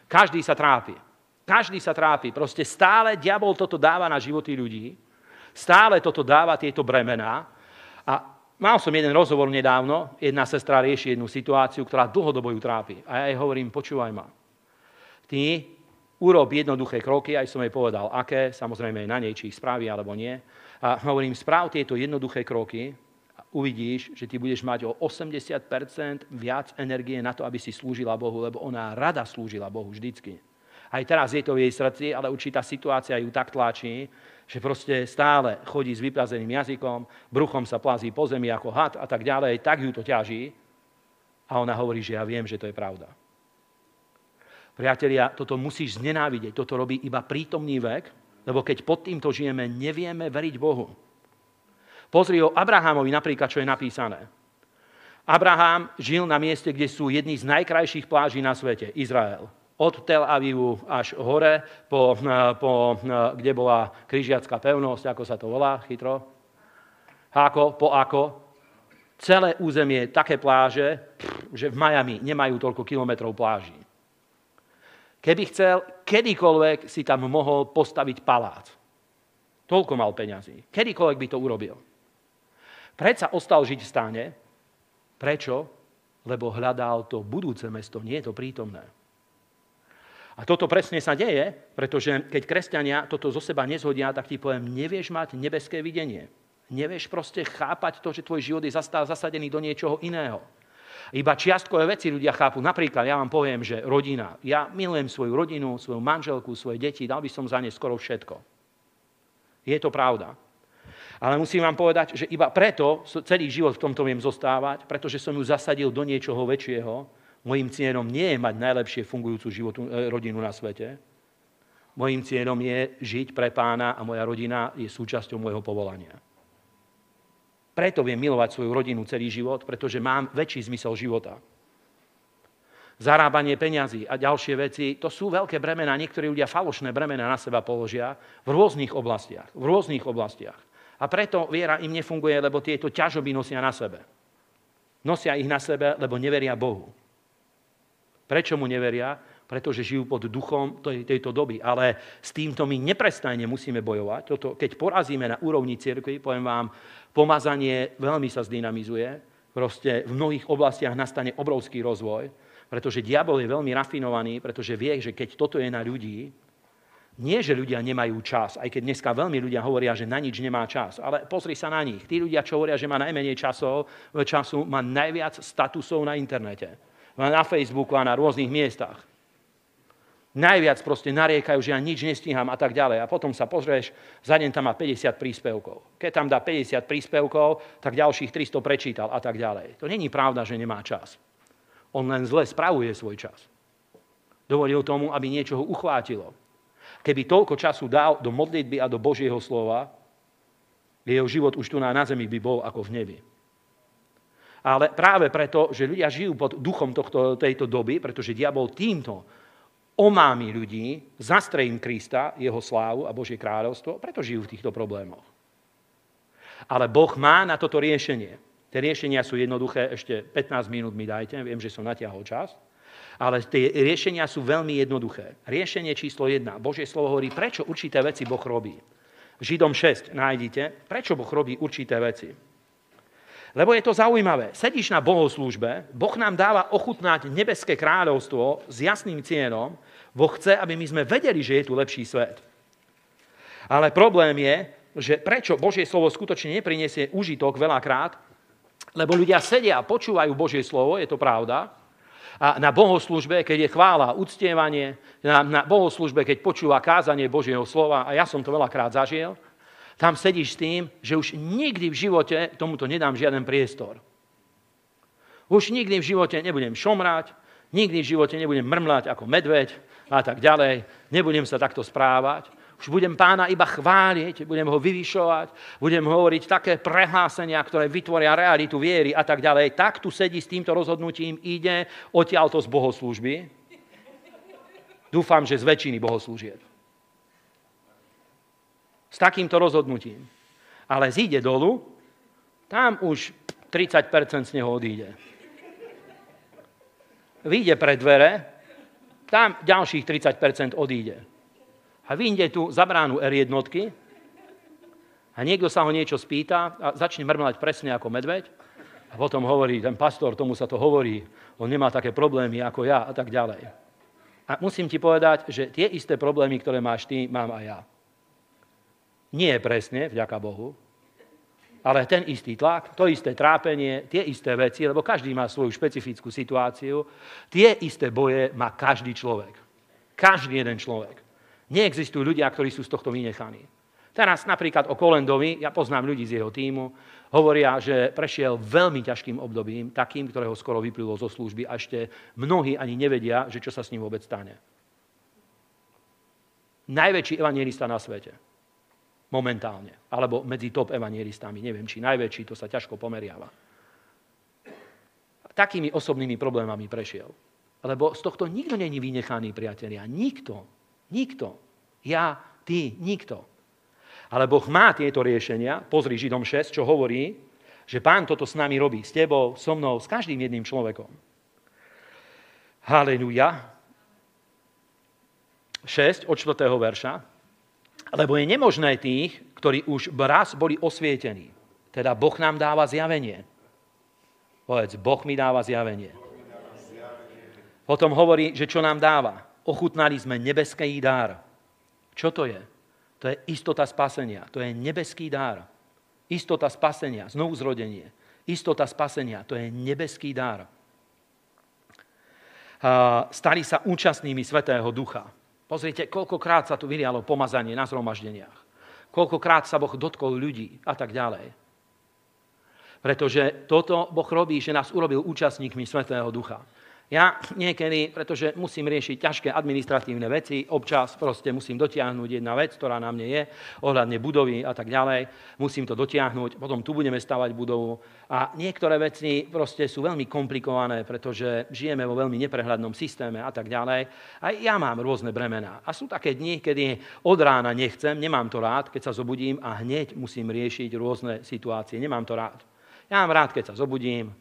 Každý sa trápi. Každý sa trápi. Proste stále diabol toto dáva na životy ľudí. Stále toto dáva tieto bremená. A mal som jeden rozhovor nedávno, jedna sestra rieši jednu situáciu, ktorá dlhodobo ju trápi. A ja jej hovorím, počúvaj ma. Ty urob jednoduché kroky, aj som jej povedal, aké, samozrejme na nej, či ich spraví alebo nie. A hovorím, správ tieto jednoduché kroky uvidíš, že ty budeš mať o 80% viac energie na to, aby si slúžila Bohu, lebo ona rada slúžila Bohu vždycky. Aj teraz je to v jej srdci, ale určitá situácia ju tak tlačí, že proste stále chodí s vyprazeným jazykom, bruchom sa plazí po zemi ako had a tak ďalej, tak ju to ťaží. A ona hovorí, že ja viem, že to je pravda. Priatelia, toto musíš znenávidieť. Toto robí iba prítomný vek, lebo keď pod týmto žijeme, nevieme veriť Bohu. Pozri o Abrahamovi napríklad, čo je napísané. Abraham žil na mieste, kde sú jedny z najkrajších pláží na svete, Izrael. Od Tel Avivu až hore, po, po, kde bola križiacká pevnosť, ako sa to volá, chytro. Ako, po ako. Celé územie také pláže, že v Miami nemajú toľko kilometrov pláží. Keby chcel, kedykoľvek si tam mohol postaviť palác. Toľko mal peňazí. Kedykoľvek by to urobil. Predsa ostal žiť v stáne. Prečo? Lebo hľadal to budúce mesto, nie to prítomné. A toto presne sa deje, pretože keď kresťania toto zo seba nezhodia, tak ti poviem, nevieš mať nebeské videnie. Nevieš proste chápať to, že tvoj život je zasadený do niečoho iného. Iba čiastkové veci ľudia chápu. Napríklad, ja vám poviem, že rodina. Ja milujem svoju rodinu, svoju manželku, svoje deti, dal by som za ne skoro všetko. Je to pravda. Ale musím vám povedať, že iba preto celý život v tomto viem zostávať, pretože som ju zasadil do niečoho väčšieho. Mojím cieľom nie je mať najlepšie fungujúcu životu, e, rodinu na svete. Mojím cieľom je žiť pre pána a moja rodina je súčasťou môjho povolania. Preto viem milovať svoju rodinu celý život, pretože mám väčší zmysel života. Zarábanie peňazí a ďalšie veci, to sú veľké bremená. Niektorí ľudia falošné bremená na seba položia v rôznych oblastiach. V rôznych oblastiach. A preto viera im nefunguje, lebo tieto ťažoby nosia na sebe. Nosia ich na sebe, lebo neveria Bohu. Prečo mu neveria? Pretože žijú pod duchom tejto doby. Ale s týmto my neprestajne musíme bojovať. Toto, keď porazíme na úrovni cirkvi, poviem vám, pomazanie veľmi sa zdynamizuje. Proste v mnohých oblastiach nastane obrovský rozvoj, pretože diabol je veľmi rafinovaný, pretože vie, že keď toto je na ľudí, nie, že ľudia nemajú čas, aj keď dneska veľmi ľudia hovoria, že na nič nemá čas, ale pozri sa na nich. Tí ľudia, čo hovoria, že má najmenej časov, času, má najviac statusov na internete, na Facebooku a na rôznych miestach. Najviac proste nariekajú, že ja nič nestíham a tak ďalej. A potom sa pozrieš, za deň tam má 50 príspevkov. Keď tam dá 50 príspevkov, tak ďalších 300 prečítal a tak ďalej. To není pravda, že nemá čas. On len zle spravuje svoj čas. Dovolil tomu, aby niečo ho uchvátilo Keby toľko času dal do modlitby a do Božieho slova, jeho život už tu na, zemi by bol ako v nebi. Ale práve preto, že ľudia žijú pod duchom tohto, tejto doby, pretože diabol týmto omámi ľudí, zastre im Krista, jeho slávu a Božie kráľovstvo, preto žijú v týchto problémoch. Ale Boh má na toto riešenie. Tie riešenia sú jednoduché, ešte 15 minút mi dajte, viem, že som natiahol čas. Ale tie riešenia sú veľmi jednoduché. Riešenie číslo jedna. Božie slovo hovorí, prečo určité veci Boh robí. Židom 6 nájdete, prečo Boh robí určité veci. Lebo je to zaujímavé. Sedíš na bohoslúžbe, Boh nám dáva ochutnať nebeské kráľovstvo s jasným cienom. Boh chce, aby my sme vedeli, že je tu lepší svet. Ale problém je, že prečo Božie slovo skutočne nepriniesie užitok veľakrát, lebo ľudia sedia a počúvajú Božie slovo, je to pravda, a na bohoslužbe, keď je chvála, uctievanie, na, na bohoslužbe, keď počúva kázanie Božieho slova, a ja som to veľakrát zažil, tam sedíš s tým, že už nikdy v živote tomuto nedám žiaden priestor. Už nikdy v živote nebudem šomrať, nikdy v živote nebudem mrmlať ako medveď a tak ďalej, nebudem sa takto správať. Už budem pána iba chváliť, budem ho vyvyšovať, budem hovoriť také prehlásenia, ktoré vytvoria realitu viery a tak ďalej. Tak tu sedí s týmto rozhodnutím, ide odtiaľto z bohoslúžby. Dúfam, že z väčšiny bohoslúžieb. S takýmto rozhodnutím. Ale zíde dolu, tam už 30% z neho odíde. Vyjde pred dvere, tam ďalších 30% odíde a vyjde tu za bránu R1 a niekto sa ho niečo spýta a začne mrmlať presne ako medveď a potom hovorí, ten pastor, tomu sa to hovorí, on nemá také problémy ako ja a tak ďalej. A musím ti povedať, že tie isté problémy, ktoré máš ty, mám aj ja. Nie presne, vďaka Bohu, ale ten istý tlak, to isté trápenie, tie isté veci, lebo každý má svoju špecifickú situáciu, tie isté boje má každý človek. Každý jeden človek. Neexistujú ľudia, ktorí sú z tohto vynechaní. Teraz napríklad o Kolendovi, ja poznám ľudí z jeho týmu, hovoria, že prešiel veľmi ťažkým obdobím, takým, ktorého skoro vyplynulo zo služby a ešte mnohí ani nevedia, že čo sa s ním vôbec stane. Najväčší evangelista na svete. Momentálne. Alebo medzi top evangelistami. Neviem, či najväčší, to sa ťažko pomeriava. Takými osobnými problémami prešiel. Lebo z tohto nikto není vynechaný, priatelia. Nikto. Nikto. Ja, ty, nikto. Ale Boh má tieto riešenia. Pozri Židom 6, čo hovorí, že pán toto s nami robí, s tebou, so mnou, s každým jedným človekom. Haleluja. 6 od 4. verša. Lebo je nemožné tých, ktorí už raz boli osvietení. Teda Boh nám dáva zjavenie. Povedz, Boh mi dáva zjavenie. Potom hovorí, že čo nám dáva ochutnali sme nebeský dár. Čo to je? To je istota spasenia. To je nebeský dár. Istota spasenia, znovu zrodenie. Istota spasenia, to je nebeský dár. Stali sa účastnými Svetého Ducha. Pozrite, koľkokrát sa tu vyrialo pomazanie na zhromaždeniach. Koľkokrát sa Boh dotkol ľudí a tak ďalej. Pretože toto Boh robí, že nás urobil účastníkmi Svetého Ducha. Ja niekedy, pretože musím riešiť ťažké administratívne veci, občas proste musím dotiahnuť jedna vec, ktorá na mne je, ohľadne budovy a tak ďalej, musím to dotiahnuť, potom tu budeme stavať budovu. A niektoré veci proste sú veľmi komplikované, pretože žijeme vo veľmi neprehľadnom systéme a tak ďalej. A ja mám rôzne bremená. A sú také dni, kedy od rána nechcem, nemám to rád, keď sa zobudím a hneď musím riešiť rôzne situácie. Nemám to rád. Ja mám rád, keď sa zobudím,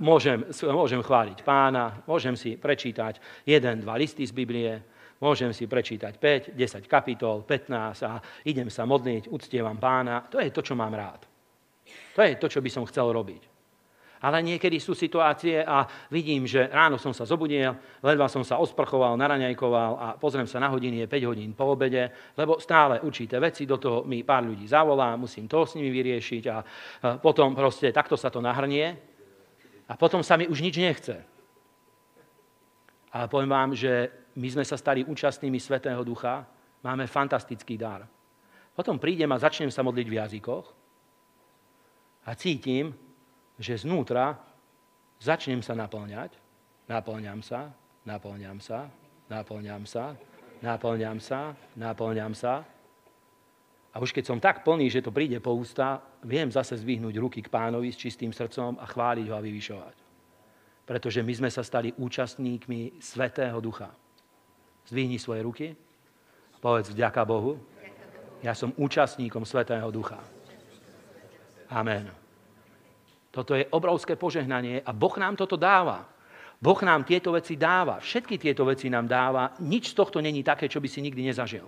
môžem, môžem chváliť pána, môžem si prečítať jeden, dva listy z Biblie, môžem si prečítať 5, 10 kapitol, 15 a idem sa modliť, uctievam pána. To je to, čo mám rád. To je to, čo by som chcel robiť. Ale niekedy sú situácie a vidím, že ráno som sa zobudil, ledva som sa osprchoval, naraňajkoval a pozriem sa na hodiny, je 5 hodín po obede, lebo stále určité veci, do toho mi pár ľudí zavolá, musím to s nimi vyriešiť a potom proste takto sa to nahrnie a potom sa mi už nič nechce. Ale poviem vám, že my sme sa stali účastnými Svetého Ducha, máme fantastický dar. Potom prídem a začnem sa modliť v jazykoch a cítim, že znútra začnem sa naplňať, naplňam sa, naplňam sa, naplňam sa, naplňam sa, naplňam sa. A už keď som tak plný, že to príde po ústa, viem zase zdvihnúť ruky k pánovi s čistým srdcom a chváliť ho a vyvyšovať. Pretože my sme sa stali účastníkmi Svetého Ducha. Zdvihni svoje ruky povedz vďaka Bohu. Ja som účastníkom Svetého Ducha. Amen. Toto je obrovské požehnanie a Boh nám toto dáva. Boh nám tieto veci dáva. Všetky tieto veci nám dáva. Nič z tohto není také, čo by si nikdy nezažil.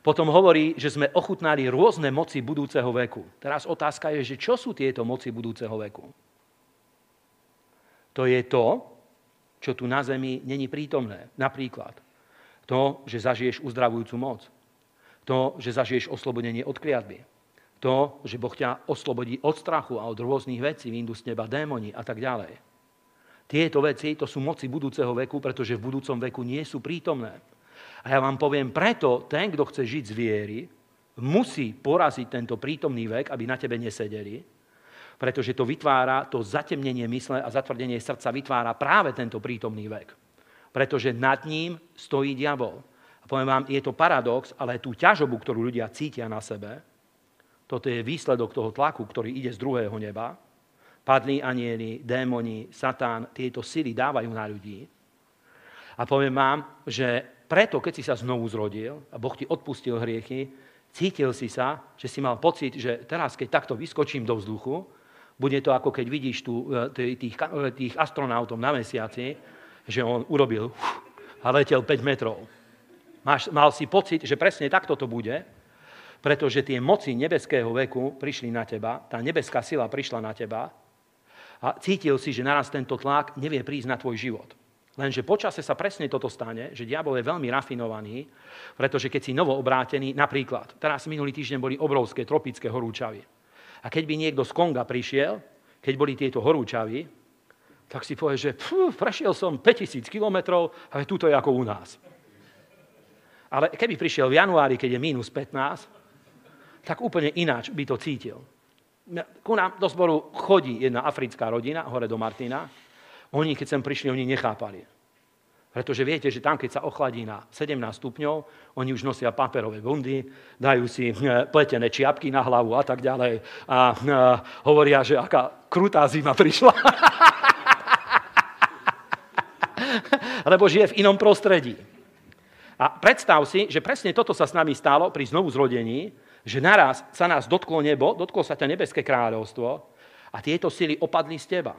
Potom hovorí, že sme ochutnali rôzne moci budúceho veku. Teraz otázka je, že čo sú tieto moci budúceho veku? To je to, čo tu na zemi není prítomné. Napríklad to, že zažiješ uzdravujúcu moc. To, že zažiješ oslobodenie od kliatby. To, že Boh ťa oslobodí od strachu a od rôznych vecí, vyjdu z teba démoni a tak ďalej. Tieto veci, to sú moci budúceho veku, pretože v budúcom veku nie sú prítomné. A ja vám poviem, preto ten, kto chce žiť z viery, musí poraziť tento prítomný vek, aby na tebe nesedeli, pretože to vytvára, to zatemnenie mysle a zatvrdenie srdca vytvára práve tento prítomný vek. Pretože nad ním stojí diabol. A poviem vám, je to paradox, ale tú ťažobu, ktorú ľudia cítia na sebe, toto je výsledok toho tlaku, ktorý ide z druhého neba. Padlí anieli, démoni, satán, tieto sily dávajú na ľudí. A poviem vám, že preto, keď si sa znovu zrodil a Boh ti odpustil hriechy, cítil si sa, že si mal pocit, že teraz, keď takto vyskočím do vzduchu, bude to ako keď vidíš tu e, tých, e, tých astronautov na mesiaci, že on urobil a letel 5 metrov. Máš, mal si pocit, že presne takto to bude, pretože tie moci nebeského veku prišli na teba, tá nebeská sila prišla na teba a cítil si, že naraz tento tlak nevie prísť na tvoj život. Lenže počase sa presne toto stane, že diabol je veľmi rafinovaný, pretože keď si novo obrátený, napríklad, teraz minulý týždeň boli obrovské tropické horúčavy. A keď by niekto z Konga prišiel, keď boli tieto horúčavy, tak si povie, že pf, prešiel som 5000 kilometrov, ale tuto je ako u nás. Ale keby prišiel v januári, keď je minus 15, tak úplne ináč by to cítil. Ku nám do zboru chodí jedna africká rodina, hore do Martina. Oni, keď sem prišli, oni nechápali. Pretože viete, že tam, keď sa ochladí na 17 stupňov, oni už nosia paperové bundy, dajú si eh, pletené čiapky na hlavu a tak ďalej. A, a eh, hovoria, že aká krutá zima prišla. (laughs) Lebo žije v inom prostredí. A predstav si, že presne toto sa s nami stalo pri znovu zrodení, že naraz sa nás dotklo nebo, dotklo sa to nebeské kráľovstvo a tieto sily opadli z teba.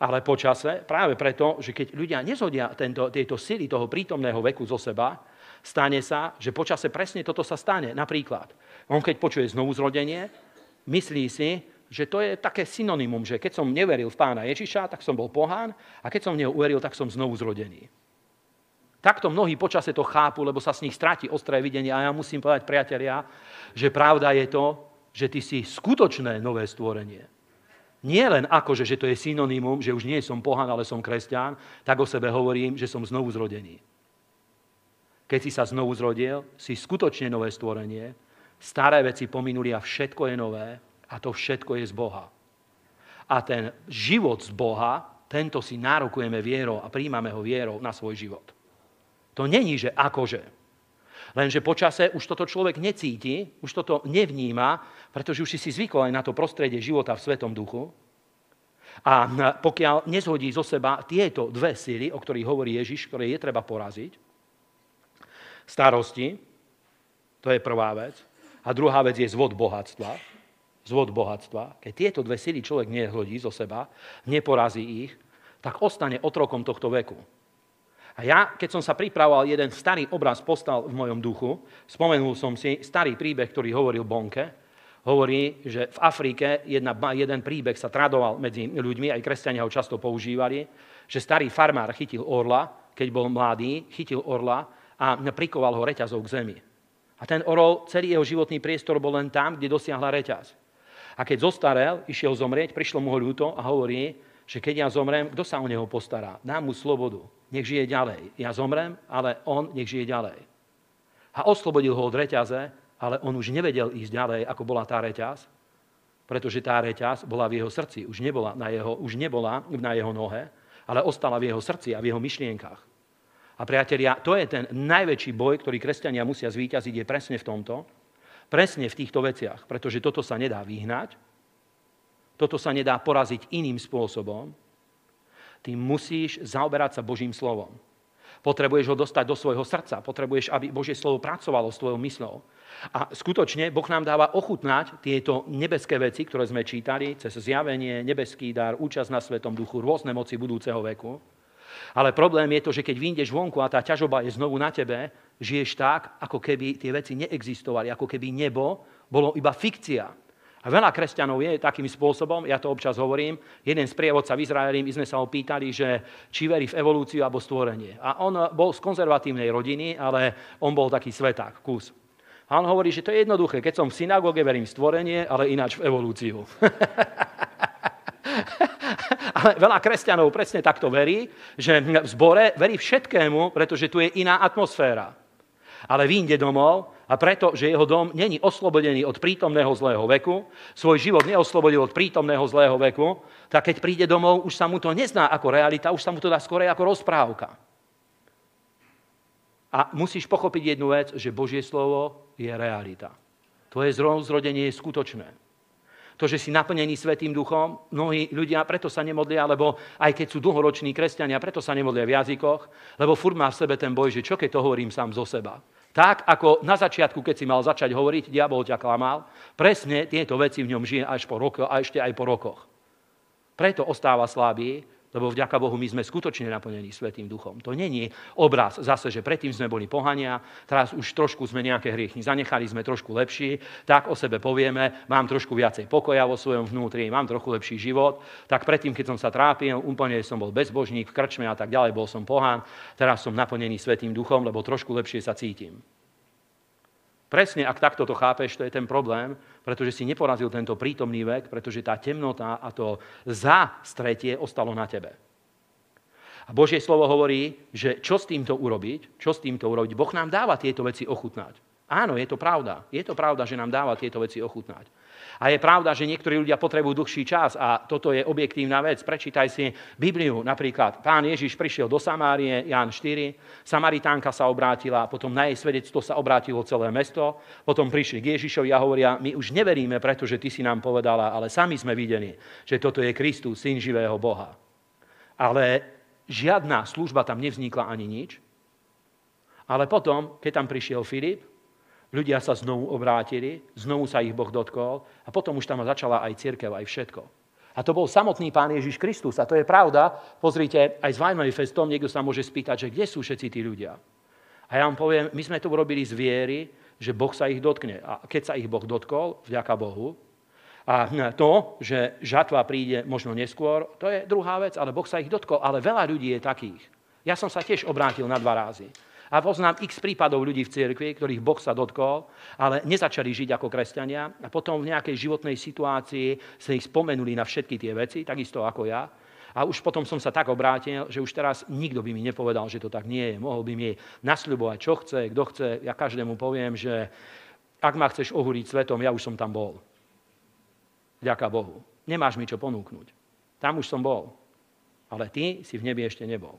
Ale počase, práve preto, že keď ľudia nezhodia tento, tieto sily toho prítomného veku zo seba, stane sa, že počase presne toto sa stane. Napríklad, on keď počuje znovu zrodenie, myslí si, že to je také synonymum, že keď som neveril v pána Ježiša, tak som bol pohán a keď som v neho uveril, tak som znovu zrodený. Takto mnohí počase to chápu, lebo sa s nich stráti ostré videnie. A ja musím povedať, priatelia, že pravda je to, že ty si skutočné nové stvorenie. Nie len ako, že to je synonymum, že už nie som pohan, ale som kresťan, tak o sebe hovorím, že som znovu zrodený. Keď si sa znovu zrodil, si skutočne nové stvorenie, staré veci pominuli a všetko je nové a to všetko je z Boha. A ten život z Boha, tento si nárokujeme vierou a príjmame ho vierou na svoj život. To není, že akože. Lenže počase už toto človek necíti, už toto nevníma, pretože už si zvykol aj na to prostredie života v Svetom duchu. A pokiaľ nezhodí zo seba tieto dve síly, o ktorých hovorí Ježiš, ktoré je treba poraziť, starosti, to je prvá vec. A druhá vec je zvod bohatstva. Zvod bohatstva. Keď tieto dve síly človek nehodí zo seba, neporazí ich, tak ostane otrokom tohto veku. A ja, keď som sa pripravoval, jeden starý obraz postal v mojom duchu. Spomenul som si starý príbeh, ktorý hovoril Bonke. Hovorí, že v Afrike jedna, jeden príbeh sa tradoval medzi ľuďmi, aj kresťania ho často používali, že starý farmár chytil orla, keď bol mladý, chytil orla a prikoval ho reťazou k zemi. A ten orol, celý jeho životný priestor bol len tam, kde dosiahla reťaz. A keď zostarel, išiel zomrieť, prišlo mu ho ľúto a hovorí, že keď ja zomrem, kto sa o neho postará? Dám mu slobodu nech žije ďalej. Ja zomrem, ale on nech žije ďalej. A oslobodil ho od reťaze, ale on už nevedel ísť ďalej, ako bola tá reťaz, pretože tá reťaz bola v jeho srdci, už nebola na jeho, už nebola na jeho nohe, ale ostala v jeho srdci a v jeho myšlienkach. A priatelia, to je ten najväčší boj, ktorý kresťania musia zvíťaziť, je presne v tomto, presne v týchto veciach, pretože toto sa nedá vyhnať, toto sa nedá poraziť iným spôsobom, ty musíš zaoberať sa Božím slovom. Potrebuješ ho dostať do svojho srdca. Potrebuješ, aby Božie slovo pracovalo s tvojou myslou. A skutočne Boh nám dáva ochutnať tieto nebeské veci, ktoré sme čítali, cez zjavenie, nebeský dar, účasť na Svetom duchu, rôzne moci budúceho veku. Ale problém je to, že keď vyjdeš vonku a tá ťažoba je znovu na tebe, žiješ tak, ako keby tie veci neexistovali, ako keby nebo bolo iba fikcia. A veľa kresťanov je takým spôsobom, ja to občas hovorím, jeden z prievodca v Izraeli, my sme sa ho pýtali, že či verí v evolúciu alebo stvorenie. A on bol z konzervatívnej rodiny, ale on bol taký sveták, kus. A on hovorí, že to je jednoduché. Keď som v synagóge, verím stvorenie, ale ináč v evolúciu. (laughs) ale veľa kresťanov presne takto verí, že v zbore verí všetkému, pretože tu je iná atmosféra. Ale vyjde domov a preto, že jeho dom není oslobodený od prítomného zlého veku, svoj život neoslobodil od prítomného zlého veku, tak keď príde domov, už sa mu to nezná ako realita, už sa mu to dá skorej ako rozprávka. A musíš pochopiť jednu vec, že Božie slovo je realita. Tvoje zrozrodenie je skutočné. To, že si naplnený Svetým duchom, mnohí ľudia preto sa nemodlia, lebo aj keď sú dlhoroční kresťania, preto sa nemodlia v jazykoch, lebo furt má v sebe ten boj, že čo keď to hovorím sám zo seba. Tak, ako na začiatku, keď si mal začať hovoriť, diabol ťa klamal, presne tieto veci v ňom žije až po rokoch a ešte aj po rokoch. Preto ostáva slabý, lebo vďaka Bohu my sme skutočne naplnení Svetým duchom. To není obraz zase, že predtým sme boli pohania, teraz už trošku sme nejaké hriechy zanechali, sme trošku lepší, tak o sebe povieme, mám trošku viacej pokoja vo svojom vnútri, mám trochu lepší život, tak predtým, keď som sa trápil, úplne som bol bezbožník v krčme a tak ďalej, bol som pohán, teraz som naplnený Svetým duchom, lebo trošku lepšie sa cítim. Presne, ak takto to chápeš, to je ten problém, pretože si neporazil tento prítomný vek, pretože tá temnota a to zastretie ostalo na tebe. A Božie slovo hovorí, že čo s týmto urobiť, čo s týmto urobiť. Boh nám dáva tieto veci ochutnať. Áno, je to pravda. Je to pravda, že nám dáva tieto veci ochutnať. A je pravda, že niektorí ľudia potrebujú dlhší čas a toto je objektívna vec. Prečítaj si Bibliu napríklad. Pán Ježiš prišiel do Samárie, Jan 4, Samaritánka sa obrátila, potom na jej svedectvo sa obrátilo celé mesto, potom prišli k Ježišovi a hovoria, my už neveríme, pretože ty si nám povedala, ale sami sme videli, že toto je Kristus, syn živého Boha. Ale žiadna služba tam nevznikla ani nič. Ale potom, keď tam prišiel Filip, Ľudia sa znovu obrátili, znovu sa ich Boh dotkol a potom už tam začala aj církev, aj všetko. A to bol samotný Pán Ježiš Kristus. A to je pravda. Pozrite, aj s Vajnovým festom niekto sa môže spýtať, že kde sú všetci tí ľudia. A ja vám poviem, my sme to urobili z viery, že Boh sa ich dotkne. A keď sa ich Boh dotkol, vďaka Bohu, a to, že žatva príde možno neskôr, to je druhá vec, ale Boh sa ich dotkol. Ale veľa ľudí je takých. Ja som sa tiež obrátil na dva rázy. A poznám x prípadov ľudí v cirkvi, ktorých Boh sa dotkol, ale nezačali žiť ako kresťania a potom v nejakej životnej situácii sa ich spomenuli na všetky tie veci, takisto ako ja. A už potom som sa tak obrátil, že už teraz nikto by mi nepovedal, že to tak nie je. Mohol by mi nasľubovať, čo chce, kto chce. Ja každému poviem, že ak ma chceš ohúriť svetom, ja už som tam bol. Ďaká Bohu. Nemáš mi čo ponúknuť. Tam už som bol. Ale ty si v nebi ešte nebol.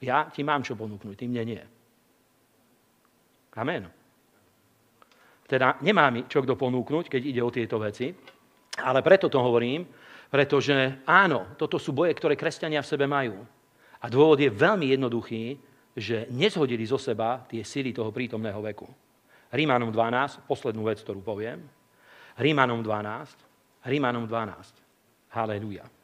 Ja ti mám čo ponúknuť, ty mne nie. Amen. Teda nemá mi čo kto ponúknuť, keď ide o tieto veci, ale preto to hovorím, pretože áno, toto sú boje, ktoré kresťania v sebe majú. A dôvod je veľmi jednoduchý, že nezhodili zo seba tie sily toho prítomného veku. Rímanom 12, poslednú vec, ktorú poviem. Rímanom 12, Rímanom 12. Halelujá.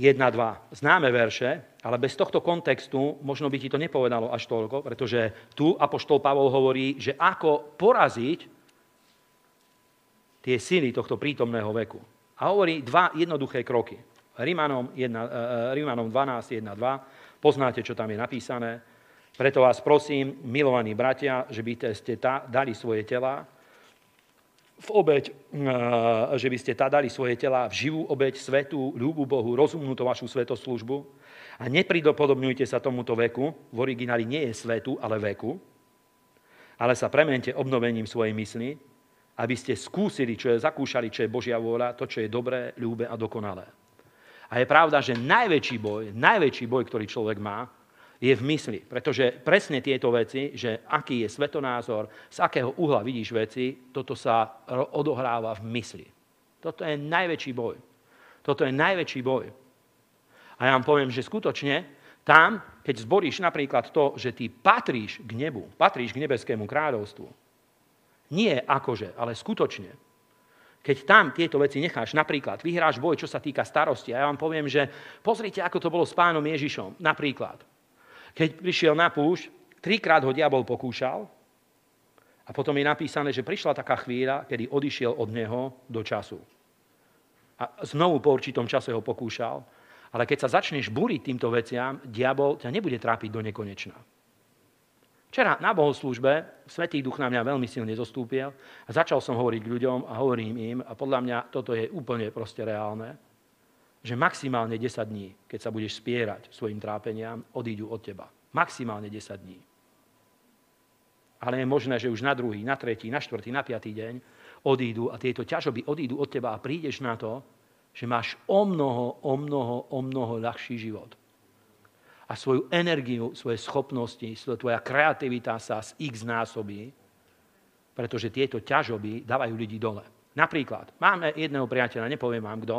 1, 2. Známe verše, ale bez tohto kontextu možno by ti to nepovedalo až toľko, pretože tu Apoštol Pavol hovorí, že ako poraziť tie sily tohto prítomného veku. A hovorí dva jednoduché kroky. Rímanom, 1, uh, Rímanom 12, 1, 2. Poznáte, čo tam je napísané. Preto vás prosím, milovaní bratia, že by ste dali svoje tela v obeď, eh, že by ste dali svoje tela v živú obeď, svetú, ľúbu Bohu, rozumnú to vašu svetoslužbu. A nepridopodobňujte sa tomuto veku, v origináli nie je svetu, ale veku, ale sa premente obnovením svojej mysli, aby ste skúsili, čo je, zakúšali, čo je Božia vôľa, to, čo je dobré, ľúbe a dokonalé. A je pravda, že najväčší boj, najväčší boj, ktorý človek má, je v mysli. Pretože presne tieto veci, že aký je svetonázor, z akého uhla vidíš veci, toto sa odohráva v mysli. Toto je najväčší boj. Toto je najväčší boj. A ja vám poviem, že skutočne tam, keď zboríš napríklad to, že ty patríš k nebu, patríš k nebeskému kráľovstvu, nie akože, ale skutočne, keď tam tieto veci necháš, napríklad vyhráš boj, čo sa týka starosti. A ja vám poviem, že pozrite, ako to bolo s pánom Ježišom. Napríklad. Keď prišiel na púšť, trikrát ho diabol pokúšal a potom je napísané, že prišla taká chvíľa, kedy odišiel od neho do času. A znovu po určitom čase ho pokúšal, ale keď sa začneš búriť týmto veciam, diabol ťa nebude trápiť do nekonečna. Včera na bohoslúžbe Svetý duch na mňa veľmi silne zostúpil a začal som hovoriť ľuďom a hovorím im, a podľa mňa toto je úplne proste reálne, že maximálne 10 dní, keď sa budeš spierať svojim trápeniam, odídu od teba. Maximálne 10 dní. Ale je možné, že už na druhý, na tretí, na štvrtý, na piatý deň odídu a tieto ťažoby odídu od teba a prídeš na to, že máš o mnoho, o mnoho, o mnoho ľahší život a svoju energiu, svoje schopnosti, tvoja kreativita sa z x násobí, pretože tieto ťažoby dávajú ľudí dole. Napríklad, máme jedného priateľa, nepoviem vám kto,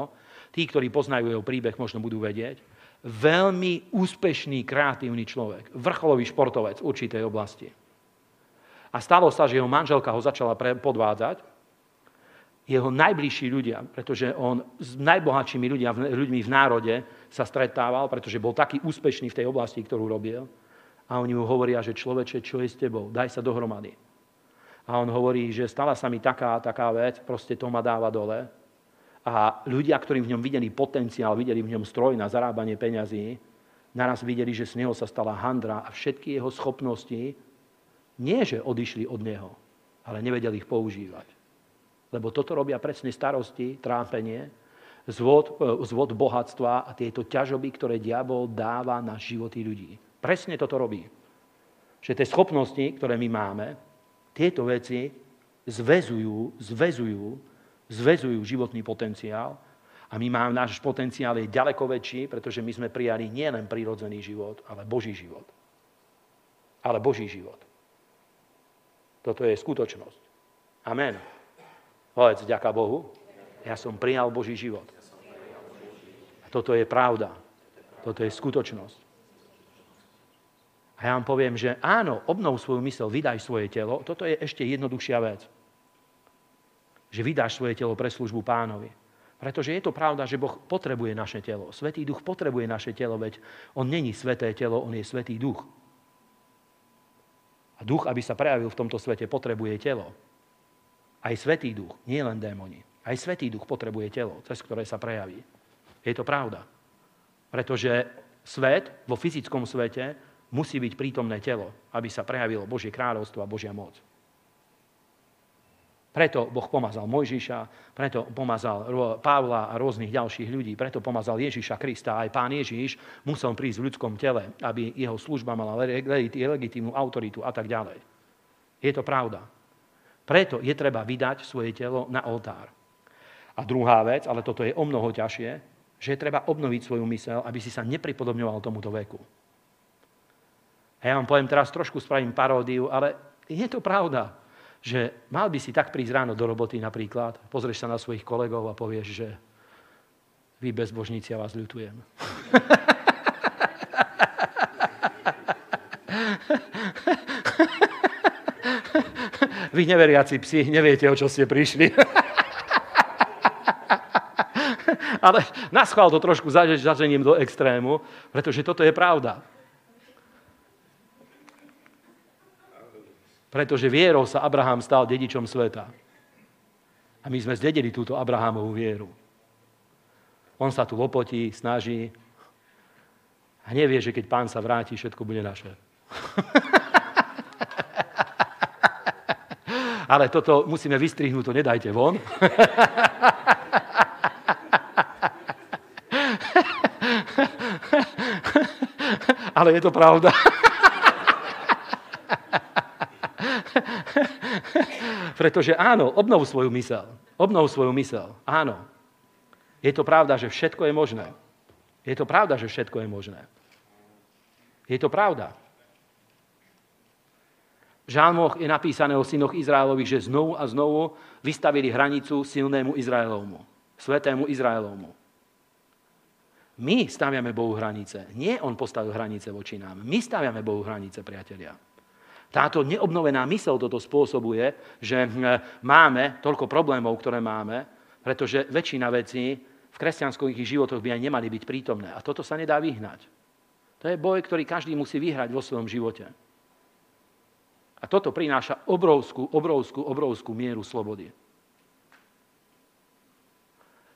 tí, ktorí poznajú jeho príbeh, možno budú vedieť, veľmi úspešný, kreatívny človek, vrcholový športovec v určitej oblasti. A stalo sa, že jeho manželka ho začala podvádzať jeho najbližší ľudia, pretože on s najbohatšími ľudia, ľuďmi v národe sa stretával, pretože bol taký úspešný v tej oblasti, ktorú robil. A oni mu hovoria, že človeče, čo je s tebou? Daj sa dohromady. A on hovorí, že stala sa mi taká taká vec, proste to ma dáva dole. A ľudia, ktorí v ňom videli potenciál, videli v ňom stroj na zarábanie peňazí, naraz videli, že z neho sa stala handra a všetky jeho schopnosti nie, že odišli od neho, ale nevedeli ich používať. Lebo toto robia presne starosti, trápenie, zvod, e, zvod bohatstva a tieto ťažoby, ktoré diabol dáva na životy ľudí. Presne toto robí. Že tie schopnosti, ktoré my máme, tieto veci zväzujú, zväzujú, zväzujú životný potenciál a my máme, náš potenciál je ďaleko väčší, pretože my sme prijali nielen prírodzený život, ale Boží život. Ale Boží život. Toto je skutočnosť. Amen. Povedz, ďaká Bohu, ja som prijal Boží život. A toto je pravda. Toto je skutočnosť. A ja vám poviem, že áno, obnov svoju mysel, vydaj svoje telo. Toto je ešte jednoduchšia vec. Že vydáš svoje telo pre službu pánovi. Pretože je to pravda, že Boh potrebuje naše telo. Svetý duch potrebuje naše telo, veď on není sveté telo, on je svetý duch. A duch, aby sa prejavil v tomto svete, potrebuje telo. Aj Svetý duch, nie len démoni. Aj Svetý duch potrebuje telo, cez ktoré sa prejaví. Je to pravda. Pretože svet, vo fyzickom svete, musí byť prítomné telo, aby sa prejavilo Božie kráľovstvo a Božia moc. Preto Boh pomazal Mojžiša, preto pomazal Pavla a rôznych ďalších ľudí, preto pomazal Ježiša Krista. Aj pán Ježiš musel prísť v ľudskom tele, aby jeho služba mala legitímnu autoritu a tak ďalej. Je to pravda. Preto je treba vydať svoje telo na oltár. A druhá vec, ale toto je o mnoho ťažšie, že treba obnoviť svoju mysel, aby si sa nepripodobňoval tomuto veku. A ja vám poviem teraz trošku spravím paródiu, ale je to pravda, že mal by si tak prísť ráno do roboty napríklad, pozrieš sa na svojich kolegov a povieš, že vy bezbožníci, ja vás ľutujem. (laughs) Vy neveriaci psi, neviete, o čo ste prišli. (laughs) Ale na schvál to trošku zažením do extrému, pretože toto je pravda. Pretože vierou sa Abraham stal dedičom sveta. A my sme zdedili túto Abrahamovú vieru. On sa tu lopotí, snaží a nevie, že keď pán sa vráti, všetko bude naše. (laughs) ale toto musíme vystrihnúť, to nedajte von. (laughs) ale je to pravda. Pretože áno, obnov svoju mysel. Obnov svoju mysel. Áno. Je to pravda, že všetko je možné. Je to pravda, že všetko je možné. Je to pravda. V žalmoch je napísané o synoch Izraelových, že znovu a znovu vystavili hranicu silnému Izraelovmu, svetému Izraelovmu. My staviame Bohu hranice. Nie on postavil hranice voči nám. My staviame Bohu hranice, priatelia. Táto neobnovená mysel toto spôsobuje, že hm, máme toľko problémov, ktoré máme, pretože väčšina vecí v kresťanských životoch by aj nemali byť prítomné. A toto sa nedá vyhnať. To je boj, ktorý každý musí vyhrať vo svojom živote. A toto prináša obrovskú, obrovskú, obrovskú mieru slobody.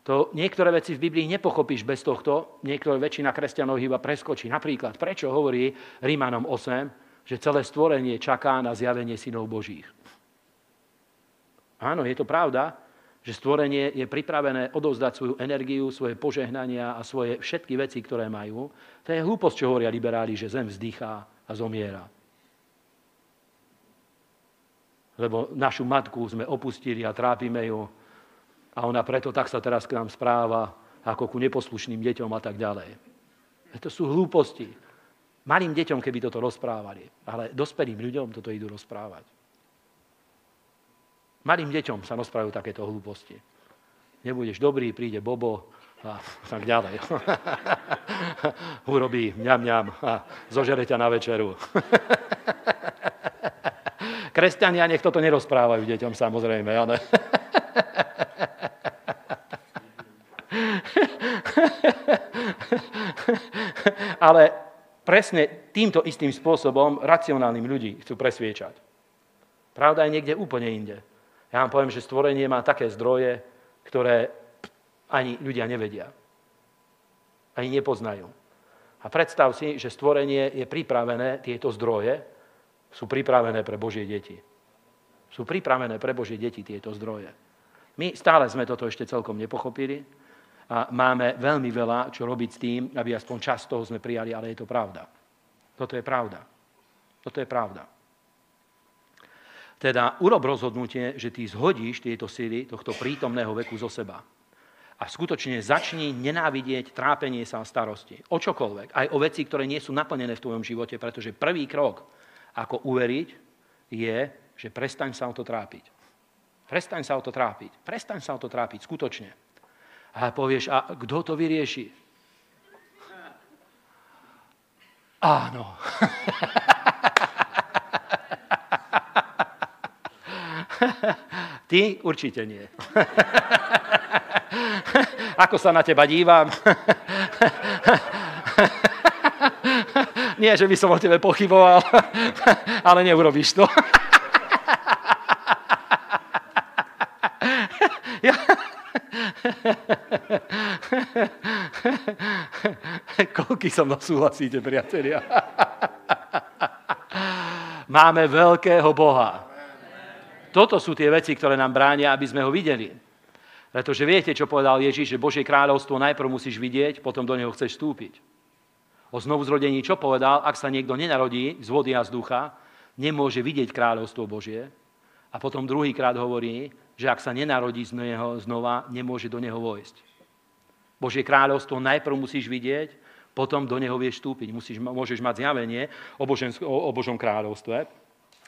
To niektoré veci v Biblii nepochopíš bez tohto, niektoré väčšina kresťanov iba preskočí. Napríklad, prečo hovorí Rímanom 8, že celé stvorenie čaká na zjavenie synov Božích. Áno, je to pravda, že stvorenie je pripravené odovzdať svoju energiu, svoje požehnania a svoje všetky veci, ktoré majú. To je hlúposť, čo hovoria liberáli, že zem vzdychá a zomiera. Lebo našu matku sme opustili a trápime ju a ona preto tak sa teraz k nám správa, ako ku neposlušným deťom a tak ďalej. To sú hlúposti. Malým deťom, keby toto rozprávali, ale dospelým ľuďom toto idú rozprávať. Malým deťom sa rozprávajú takéto hlúposti. Nebudeš dobrý, príde Bobo a (laughs) tak ďalej. (laughs) Urobí mňam, mňam a zožere ťa na večeru. (laughs) Kresťania nech toto nerozprávajú deťom, samozrejme. Ale... ale presne týmto istým spôsobom racionálnym ľudí chcú presviečať. Pravda je niekde úplne inde. Ja vám poviem, že stvorenie má také zdroje, ktoré ani ľudia nevedia. Ani nepoznajú. A predstav si, že stvorenie je pripravené, tieto zdroje sú pripravené pre Božie deti. Sú pripravené pre Božie deti tieto zdroje. My stále sme toto ešte celkom nepochopili a máme veľmi veľa, čo robiť s tým, aby aspoň čas toho sme prijali, ale je to pravda. Toto je pravda. Toto je pravda. Teda urob rozhodnutie, že ty zhodíš tieto síly tohto prítomného veku zo seba. A skutočne začni nenávidieť trápenie sa a starosti. O čokoľvek. Aj o veci, ktoré nie sú naplnené v tvojom živote, pretože prvý krok, ako uveriť, je, že prestaň sa o to trápiť. Prestaň sa o to trápiť. Prestaň sa o to trápiť, skutočne. A povieš, a kto to vyrieši? Áno. Ty určite nie. Ako sa na teba dívam? Nie, že by som o tebe pochyboval, ale neurobíš to. (laughs) Koľky so mnou súhlasíte, priatelia? (laughs) Máme veľkého Boha. Toto sú tie veci, ktoré nám bránia, aby sme ho videli. Pretože viete, čo povedal Ježiš, že Božie kráľovstvo najprv musíš vidieť, potom do neho chceš vstúpiť. O znovuzrodení čo povedal? Ak sa niekto nenarodí z vody a z ducha, nemôže vidieť kráľovstvo Božie. A potom druhýkrát hovorí, že ak sa nenarodí z neho znova, nemôže do neho vojsť. Božie kráľovstvo najprv musíš vidieť, potom do neho vieš vstúpiť. Musíš, môžeš mať zjavenie o, Božen, o, o Božom kráľovstve,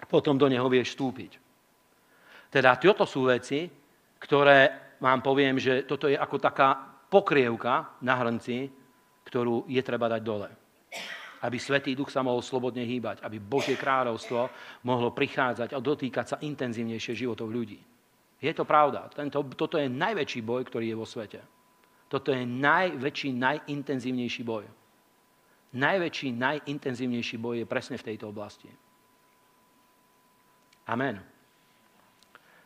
potom do neho vieš vstúpiť. Teda toto sú veci, ktoré vám poviem, že toto je ako taká pokrievka na hrnci, ktorú je treba dať dole. Aby Svetý Duch sa mohol slobodne hýbať, aby Božie kráľovstvo mohlo prichádzať a dotýkať sa intenzívnejšie životov ľudí. Je to pravda. Tento, toto je najväčší boj, ktorý je vo svete. Toto je najväčší, najintenzívnejší boj. Najväčší, najintenzívnejší boj je presne v tejto oblasti. Amen.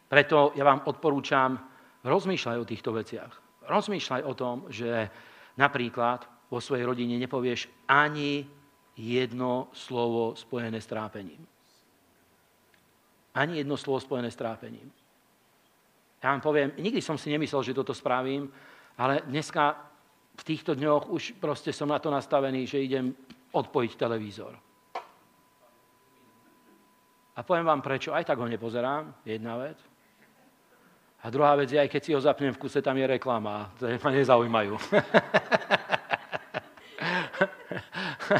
Preto ja vám odporúčam, rozmýšľaj o týchto veciach. Rozmýšľaj o tom, že napríklad vo svojej rodine nepovieš ani jedno slovo spojené s trápením. Ani jedno slovo spojené s trápením. Ja vám poviem, nikdy som si nemyslel, že toto spravím, ale dneska v týchto dňoch už proste som na to nastavený, že idem odpojiť televízor. A poviem vám prečo, aj tak ho nepozerám, jedna vec. A druhá vec je, aj keď si ho zapnem v kuse, tam je reklama. To ma nezaujímajú. (laughs)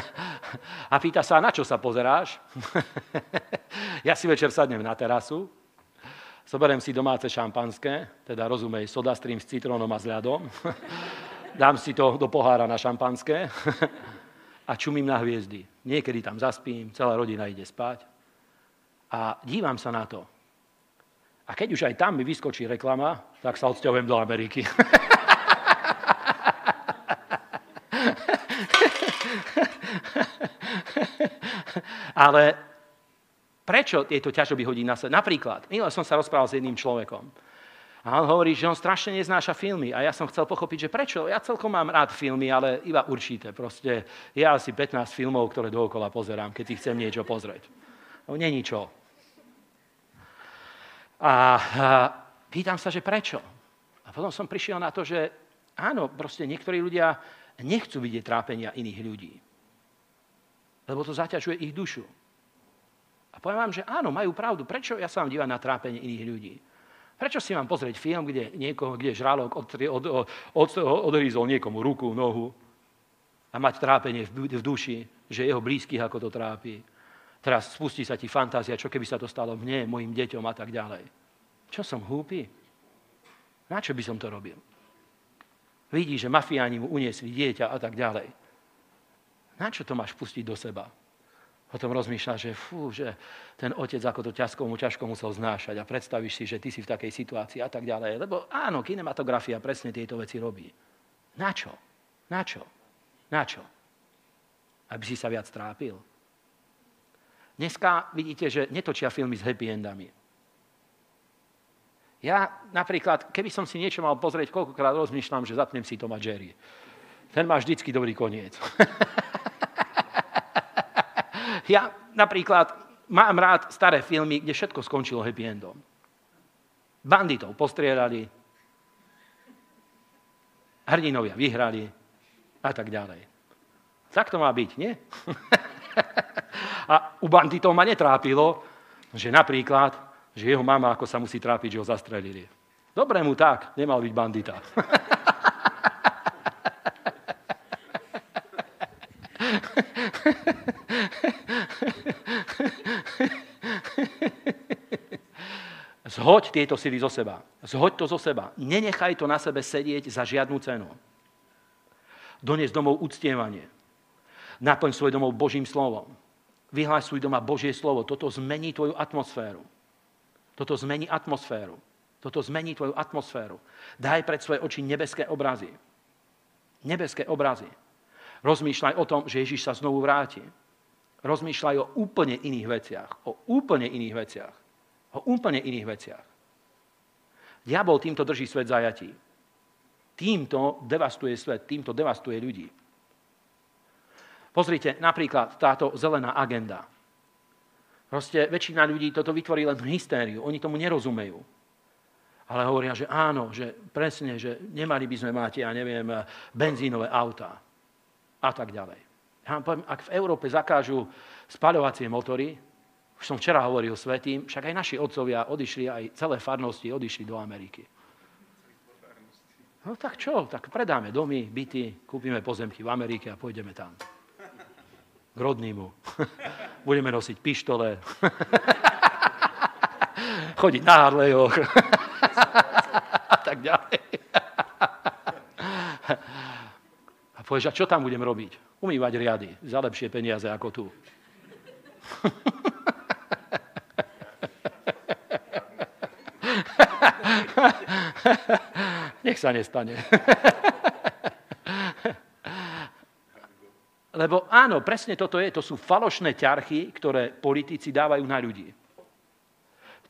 (laughs) A pýta sa, na čo sa pozeráš? (laughs) ja si večer sadnem na terasu, zoberiem si domáce šampanské, teda rozumej, soda stream s citrónom a s ľadom, (laughs) dám si to do pohára na šampanské a čumím na hviezdy. Niekedy tam zaspím, celá rodina ide spať a dívam sa na to. A keď už aj tam mi vyskočí reklama, tak sa odsťahujem do Ameriky. Ale prečo tieto ťažoby hodí na sebe? Napríklad, minule som sa rozprával s jedným človekom A on hovorí, že on strašne neznáša filmy. A ja som chcel pochopiť, že prečo. Ja celkom mám rád filmy, ale iba určité. Proste je asi 15 filmov, ktoré dookola pozerám, keď si chcem niečo pozrieť. No, není čo. A, a pýtam sa, že prečo. A potom som prišiel na to, že áno, proste niektorí ľudia nechcú vidieť trápenia iných ľudí. Lebo to zaťažuje ich dušu. A poviem vám, že áno, majú pravdu. Prečo ja sa mám dívať na trápenie iných ľudí? Prečo si mám pozrieť film, kde, niekoho, kde žralok od, od, od, od, odhrízol niekomu ruku, nohu a mať trápenie v, v duši, že jeho blízkych ako to trápi. Teraz spustí sa ti fantázia, čo keby sa to stalo mne, mojim deťom a tak ďalej. Čo som hlúpy? Na čo by som to robil? Vidí, že mafiáni mu uniesli dieťa a tak ďalej. Na čo to máš pustiť do seba? Potom rozmýšľa, že fú, že ten otec ako to ťažko mu ťažko musel znášať a predstavíš si, že ty si v takej situácii a tak ďalej. Lebo áno, kinematografia presne tieto veci robí. Na čo? Na čo? Na čo? Aby si sa viac trápil. Dneska vidíte, že netočia filmy s happy endami. Ja napríklad, keby som si niečo mal pozrieť, koľkokrát rozmýšľam, že zapnem si Toma Jerry. Ten má vždycky dobrý koniec. (laughs) Ja napríklad mám rád staré filmy, kde všetko skončilo happy endom. Banditov postrieľali, hrdinovia vyhrali a tak ďalej. Tak to má byť, nie? (laughs) a u banditov ma netrápilo, že napríklad, že jeho mama ako sa musí trápiť, že ho zastrelili. Dobre mu tak, nemal byť bandita. (laughs) Zhoď tieto sily zo seba. Zhoď to zo seba. Nenechaj to na sebe sedieť za žiadnu cenu. Dones domov uctievanie. Naplň svoj domov Božím slovom. Vyhláš svoj doma Božie slovo. Toto zmení tvoju atmosféru. Toto zmení atmosféru. Toto zmení tvoju atmosféru. Daj pred svoje oči nebeské obrazy. Nebeské obrazy. Rozmýšľaj o tom, že Ježiš sa znovu vráti. Rozmýšľaj o úplne iných veciach. O úplne iných veciach. O úplne iných veciach. Diabol týmto drží svet zajatí. Týmto devastuje svet, týmto devastuje ľudí. Pozrite, napríklad táto zelená agenda. Proste väčšina ľudí toto vytvorí len hystériu. Oni tomu nerozumejú. Ale hovoria, že áno, že presne, že nemali by sme mať, ja neviem, benzínové autá a tak ďalej. Ja vám poviem, ak v Európe zakážu spaľovacie motory, už som včera hovoril svetým, však aj naši otcovia odišli, aj celé farnosti odišli do Ameriky. No tak čo? Tak predáme domy, byty, kúpime pozemky v Amerike a pôjdeme tam. K rodnýmu. (laughs) Budeme nosiť pištole. (laughs) Chodiť na Harlejoch. (laughs) a tak ďalej. A povieš, a čo tam budem robiť? Umývať riady za lepšie peniaze ako tu. Nech sa nestane. Lebo áno, presne toto je, to sú falošné ťarchy, ktoré politici dávajú na ľudí.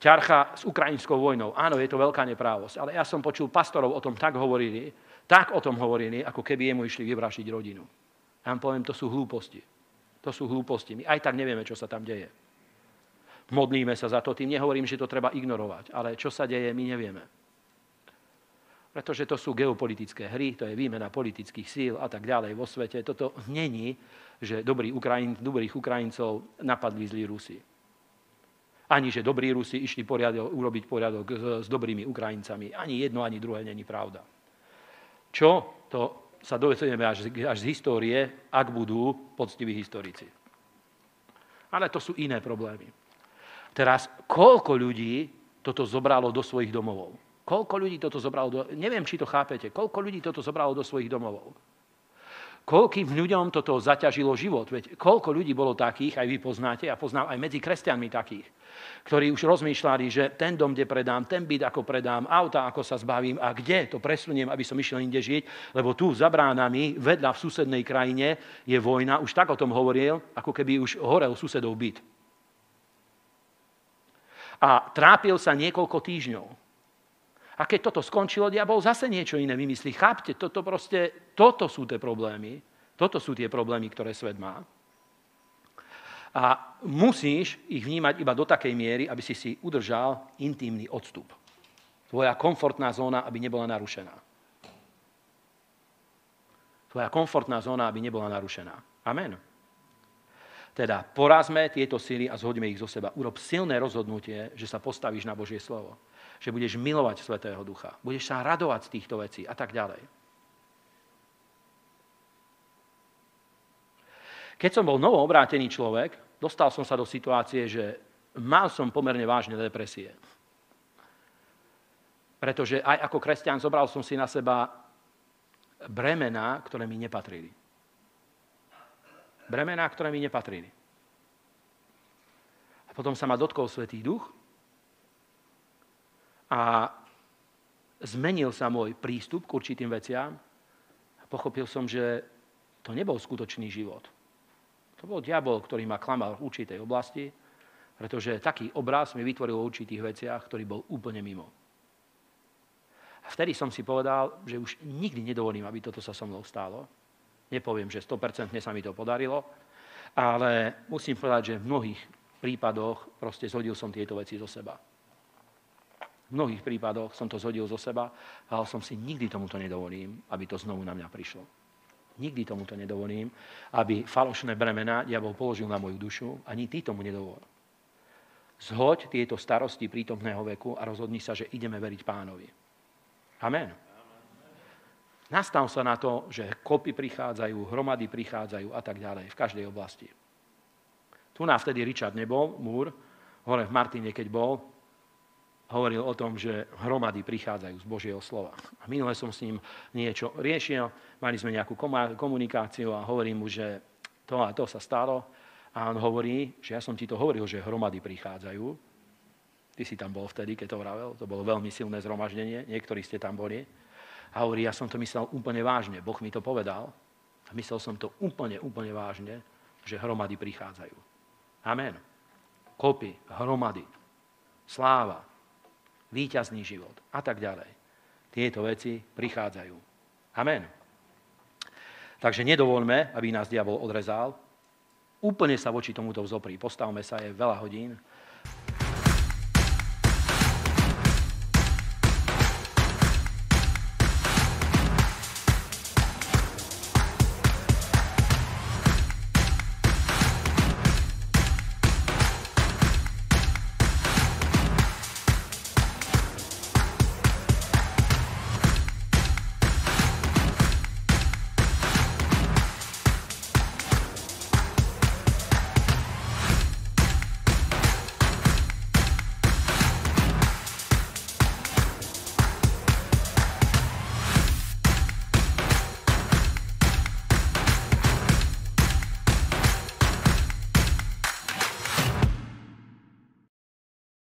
Ťarcha s ukrajinskou vojnou. Áno, je to veľká neprávosť. Ale ja som počul pastorov o tom tak hovorili, tak o tom hovorili, ako keby jemu išli vyvražiť rodinu. Ja vám poviem, to sú hlúposti. To sú hlúposti. My aj tak nevieme, čo sa tam deje. Modlíme sa za to, tým nehovorím, že to treba ignorovať, ale čo sa deje, my nevieme. Pretože to sú geopolitické hry, to je výmena politických síl a tak ďalej vo svete. Toto není, že dobrý Ukrajin, dobrých Ukrajincov napadli zlí Rusi. Ani, že dobrí Rusi išli poriadok, urobiť poriadok s, s dobrými Ukrajincami. Ani jedno, ani druhé není pravda. Čo? To sa dovedieme až, až z histórie, ak budú poctiví historici. Ale to sú iné problémy. Teraz, koľko ľudí toto zobralo do svojich domovov? Koľko ľudí toto zobralo do... Neviem, či to chápete. Koľko ľudí toto zobralo do svojich domovov? Koľkým ľuďom toto zaťažilo život? Veď koľko ľudí bolo takých, aj vy poznáte, a poznám aj medzi kresťanmi takých, ktorí už rozmýšľali, že ten dom, kde predám, ten byt, ako predám, auta, ako sa zbavím a kde to presuniem, aby som išiel inde žiť, lebo tu za bránami, vedľa v susednej krajine je vojna, už tak o tom hovoril, ako keby už horel susedov byt. A trápil sa niekoľko týždňov. A keď toto skončilo, diabol zase niečo iné vymyslí. Chápte, toto, proste, toto sú tie problémy. Toto sú tie problémy, ktoré svet má. A musíš ich vnímať iba do takej miery, aby si si udržal intimný odstup. Tvoja komfortná zóna, aby nebola narušená. Tvoja komfortná zóna, aby nebola narušená. Amen. Teda porazme tieto síly a zhodíme ich zo seba. Urob silné rozhodnutie, že sa postavíš na Božie slovo. Že budeš milovať Svetého Ducha. Budeš sa radovať z týchto vecí a tak ďalej. Keď som bol novo obrátený človek, dostal som sa do situácie, že mal som pomerne vážne depresie. Pretože aj ako kresťan zobral som si na seba bremená, ktoré mi nepatrili. Bremená, ktoré mi nepatrili. A potom sa ma dotkol Svetý duch a zmenil sa môj prístup k určitým veciam pochopil som, že to nebol skutočný život. To bol diabol, ktorý ma klamal v určitej oblasti, pretože taký obraz mi vytvoril v určitých veciach, ktorý bol úplne mimo. A vtedy som si povedal, že už nikdy nedovolím, aby toto sa so mnou stalo. Nepoviem, že 100% sa mi to podarilo, ale musím povedať, že v mnohých prípadoch proste zhodil som tieto veci zo seba. V mnohých prípadoch som to zhodil zo seba, ale som si nikdy tomuto nedovolím, aby to znovu na mňa prišlo. Nikdy tomuto nedovolím, aby falošné bremená diabol položil na moju dušu. Ani ty tomu nedovol. Zhoď tieto starosti prítomného veku a rozhodni sa, že ideme veriť pánovi. Amen. Nastav sa na to, že kopy prichádzajú, hromady prichádzajú a tak ďalej v každej oblasti. Tu nám vtedy Richard nebol, Múr, hore v Martine, keď bol, hovoril o tom, že hromady prichádzajú z Božieho slova. A minule som s ním niečo riešil, mali sme nejakú komunikáciu a hovorím mu, že to a to sa stalo. A on hovorí, že ja som ti to hovoril, že hromady prichádzajú. Ty si tam bol vtedy, keď to vravel. To bolo veľmi silné zhromaždenie. Niektorí ste tam boli. A hovorí, ja som to myslel úplne vážne. Boh mi to povedal. A myslel som to úplne, úplne vážne, že hromady prichádzajú. Amen. Kopy, hromady, sláva, víťazný život a tak ďalej. Tieto veci prichádzajú. Amen. Takže nedovolme, aby nás diabol odrezal. Úplne sa voči tomuto vzoprí. Postavme sa, je veľa hodín